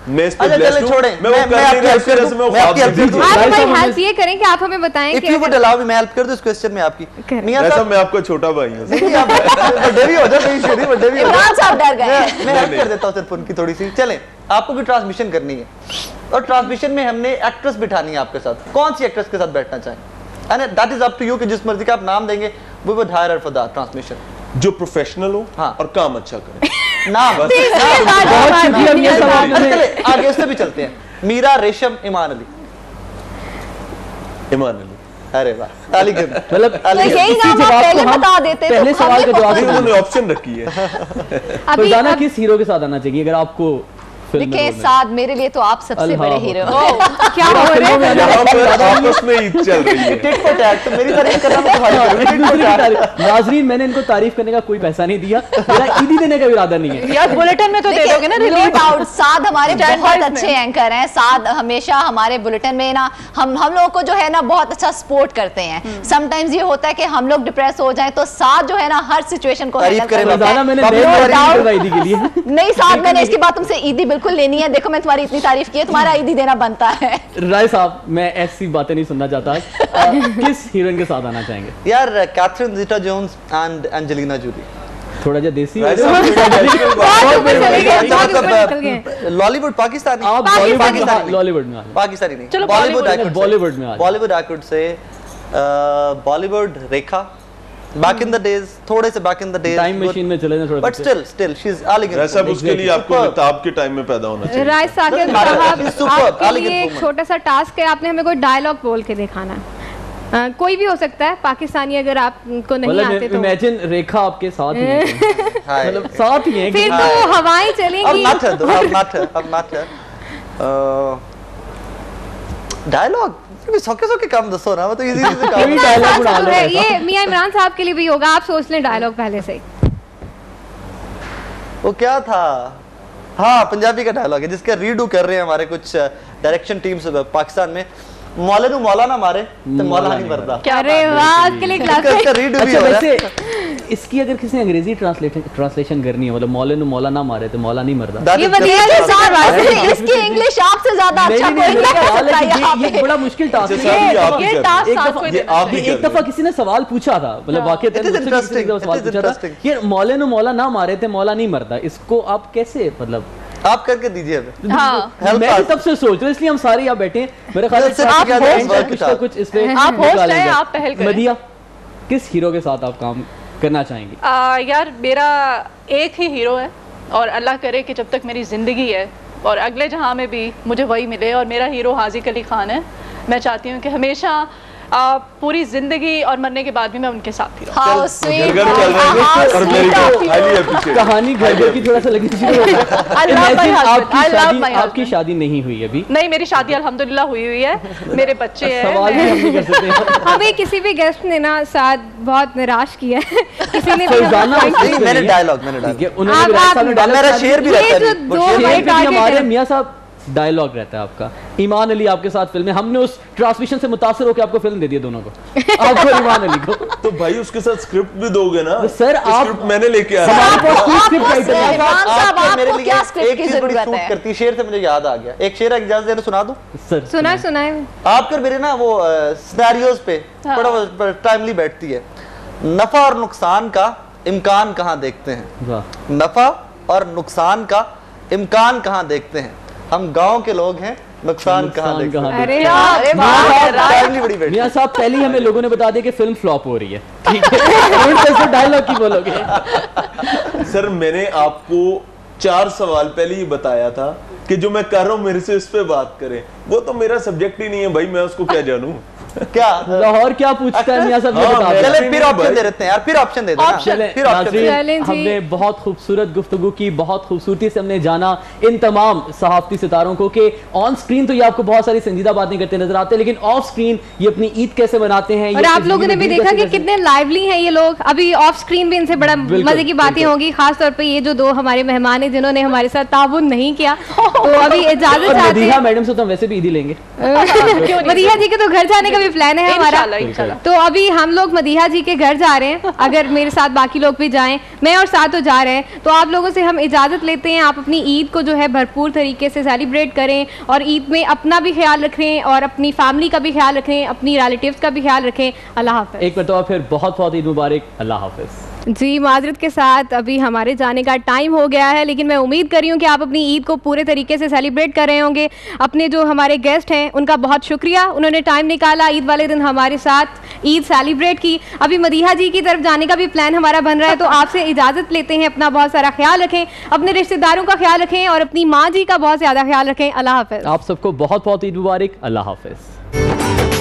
मैं इस पे blessed चले छोड़ें। मैं मैं- मैं आपकी रहा कर वजह से मैं वो दूँ। मैं आपकी help कर दूँ। आप राय हेल्प ये करें कि आप हमें बताएँ इफ़ कि यू वुड अलाउ मी मैं हेल्प कर दूँ इस क्वेश्चन में आपकी? मियाँ साहब मैं आपका छोटा भाई हूँ। नहीं आप बड़े भी हो जाओ नहीं बड़े भी हो जाओ। साहब डर गए। मैं मैं हेल्प कर देता हूँ सिर्फ़ उनकी थोड़ी सी। चलें आपको भी ट्रांसमिशन करनी है। और ट्रांसमिशन में हमने एक्ट्रेस बिठानी है आपके साथ। कौन सी एक्ट्रेस के साथ बैठना चाहें? And that is up to you कि जिस मर्ज़ी का आप नाम देंगे we hire for that transmission जो प्रोफेशनल हो हाँ। और काम अच्छा करे। बस। आगे उससे भी चलते हैं। मीरा रेशम ईमान अली। ईमान अली। अरे वाह ताली मतलब तो पहले बता देते पहले तो सवाल का जवाब उन्होंने ऑप्शन रखी है। अभी- फरजाना किस हीरो के साथ आना चाहिए अगर आपको में- साद मेरे लिए तो आप सबसे बड़े हीरो क्या हो रहा है? आपस में ईद चल रही है। तो की नाजरीन मैंने इनको तारीफ़ करने का कोई पैसा नहीं दिया। मेरा ईदी देने का इरादा नहीं है। यार बुलेटिन में तो दे दोगे ना नो डाउट साद हमारे बहुत अच्छे एंकर हैं। साद हमेशा हमारे बुलेटिन में ना हम हम लोगों को जो है ना बहुत अच्छा सपोर्ट करते हैं। समटाइम्स ये होता है कि हम लोग डिप्रेस हो जाएँ तो साद जो है ना हर सिचुएशन को है। के नहीं साहब मैंने इसके बाद तुमसे ईदी बिल्कुल लेनी है। देखो मैं तुम्हारी इतनी तारीफ़ की है तुम्हारा ईदी देना बनता है। राय साहब मैं ऐसी बातें नहीं सुनना चाहता। किस हीरोइन के साथ आना चाहेंगे? यार Catherine Zeta Jones and Angelina Jolie थोड़ा जा देसी लॉलीवुड पाकिस्तानी आप बॉलीवुड लॉलीवुड में पाकिस्तानी नहीं। चलो बॉलीवुड Bollywood में Bollywood I could say Bollywood Rekha back in the days थोड़े से back in the days time machine में चले जाएँ थोड़ा but still still she is elegant वैसा उसके लिए आपको किताब के टाइम में पैदा होना चाहिए। राय साकिब साहब she's आपके लिए एक छोटा सा टास्क है आपने हमें कोई डायलॉग बोल के दिखाना है। अ, कोई भी हो सकता है पाकिस्तानी अगर आपको नहीं आते मतलब तो। इमेजिन रेखा आपके साथ ही है। मतलब साथ ही है फिर तो हवाएँ अब चलेंगी मैटर दो अब मैटर अब मैटर डायलॉग सौके सौके काम दसो ना मैं तो इजी इजी काम ये डायलॉग उड़ा लो। ये मियाँ इमरान साहब के लिए भी होगा आप सोच लें डायलॉग पहले से। वो क्या था? हाँ पंजाबी का डायलॉग है जिसका रीडू कर रहे हैं हमारे कुछ डायरेक्शन टीम्स पाकिस्तान में। मौले नु मौला ना मारे तो मौला नहीं मरदा। अरे वाह आपके लिए क्लास इसका रीडू भी अच्छा हो रहा है। वैसे इसकी अगर किसी ने अंग्रेज़ी ट्रांसलेशन ट्रांसलेशन करनी है मतलब मौले नु मौला ना मारे तो मौला नहीं मरदा। ये वज़ीर के साथ वैसे इसकी इंग्लिश आपसे ज़्यादा अच्छा कोई नहीं कर सकता है कि ये, बड़ा मुश्किल टास्क है। ये टास्क कोई ये आप ही एक दफ़ा किसी ने सवाल पूछा था मतलब वाकई It is interesting, सवाल पूछा था. ये मौले नु मौला ना मारे थे मौला नहीं मरदा। इसको आप कैसे मतलब आप करके दीजिए हाँ। मैं तब से सोच रहा इसलिए हम सारे यहाँ बैठे हैं। मेरे ख्याल से आप हैं, कुछ ना कुछ इस पे आप host हैं, आप पहल करें। मदिया किस हीरो के साथ आप काम करना चाहेंगे? आ, यार मेरा एक ही हीरो है और अल्लाह करे कि जब तक मेरी ज़िंदगी है और अगले जहाँ में भी मुझे वही मिले और मेरा हीरो हाजिक अली खान है मैं चाहती हूँ कि हमेशा आ, पूरी ज़िंदगी और मरने के बाद भी मैं उनके साथ ही हैं अप्रिशिएट कहानी घर घर की थोड़ा सा हो husband. आपकी शादी नहीं हुई अभी। नहीं मेरी शादी अल्हम्दुलिल्लाह हुई हुई है। मेरे बच्चे हैं। सवाल भी मैं- हम नहीं कर सकते। हमें किसी भी गेस्ट ने ना साथ बहुत निराश किया है। किसी ने मैंने डायलॉग मैंने डायलॉग मेरा शेर भी ये रहता जो है दो हमारे है। मियाँ साहब डायलॉग रहता है आपका। ईमान अली आपके साथ फ़िल्म है। हमने उस ट्रांसमिशन से मुतासर होकर आपको फ़िल्म दे दी दोनों को। आपको ईमान अली को। तो भाई उसके साथ स्क्रिप्ट भी दोगे ना? तो सर, तो आप- मैंने लेके आया। है। मेरे लिए क्या एक चीज़ बड़ी सूट करती शेर से मुझे याद आ गया। एक शेर एक इजाज़त देना सुना दूँ? सर सुना सुनाए आप कर मेरे ना वो सिनेरियोज पे। बड़ा टाइमली बैठती है। नफा और नुकसान का इम्कान कहाँ देखते हैं? नफा और नुकसान का इम्कान कहाँ देखते हैं? हम गाँव के लोग हैं नुकसान कहाँ नुकसान देखते अरे अरे मियाँ साहब, टाइमली बड़ी बैठती मियाँ साहब पहले ही हमें लोगों ने बता दिया कि फ़िल्म फ्लॉप हो रही है। ठीक है? डायलॉग की बोलोगे। सर मैंने आपको चार सवाल पहले ही बताया था कि जो मैं कर रहा हूँ मेरे से इस पे बात करें। वो तो मेरा सब्जेक्ट ही नहीं है भाई मैं उसको क्या जानूं? क्या? लाहौर क्या पूछता है मियाँ साहब ये हाँ, बता चले फिर ऑप्शन दे देते हैं यार फिर ऑप्शन दे देना। फिर ऑप्शन। हमने बहुत खूबसूरत गुफ्तगू की बहुत खूबसूरती से हमने जाना इन तमाम सहाफती सितारों को कि ऑन स्क्रीन तो ये आपको बहुत सारी संजीदा बातें करते नज़र आते हैं लेकिन ऑफ़ स्क्रीन ये अपनी ईद कैसे मनाते हैं और आप लोगों ने भी देखा कि कितने लाइवली हैं ये लोग। अभी ऑफ़ स्क्रीन भी इनसे बड़ा मज़े की बातें। होंगी खास तौर ये जो दो हमारे मेहमान हैं जिन्होंने हमारे साथ ताउन नहीं किया तो अभी इजाज़त मैडम से तो हम वैसे भी ईदी लेंगे। मदीहा जी के तो घर जाने का भी प्लान है हमारा। तो अभी हम लोग मदीहा जी के घर जा रहे हैं। अगर मेरे साथ बाकी लोग भी जाएँ मैं और साथ तो जा रहे हैं। तो आप लोगों से हम इजाज़त लेते हैं आप अपनी ईद को जो है भरपूर तरीके से सेलिब्रेट करें और ईद में अपना भी ख्याल रखें और अपनी फैमिली का भी ख्याल रखें अपनी रिलेटिव का भी ख्याल रखें। अल्लाह हाफ़ एक मरतबा फिर बहुत बहुत ईद मुबारक। अल्लाह हाफिज़। जी, माजरत के साथ अभी हमारे जाने का टाइम हो गया है, लेकिन मैं उम्मीद कर रही हूँ कि आप अपनी ईद को पूरे तरीके से सेलिब्रेट कर रहे होंगे। अपने जो हमारे गेस्ट हैं, उनका बहुत शुक्रिया। उन्होंने टाइम निकाला ईद वाले दिन हमारे साथ ईद सेलिब्रेट की। अभी मदीहा जी की तरफ़ जाने का भी प्लान हमारा बन रहा है तो आपसे इजाज़त लेते हैं, अपना बहुत सारा ख्याल रखें, अपने रिश्तेदारों का ख्याल रखें और अपनी माँ जी का बहुत ज़्यादा ख्याल रखें। अल्लाह हाफ़ आप सबको बहुत बहुत ईद मुबारक। अल्लाह हाफिज़।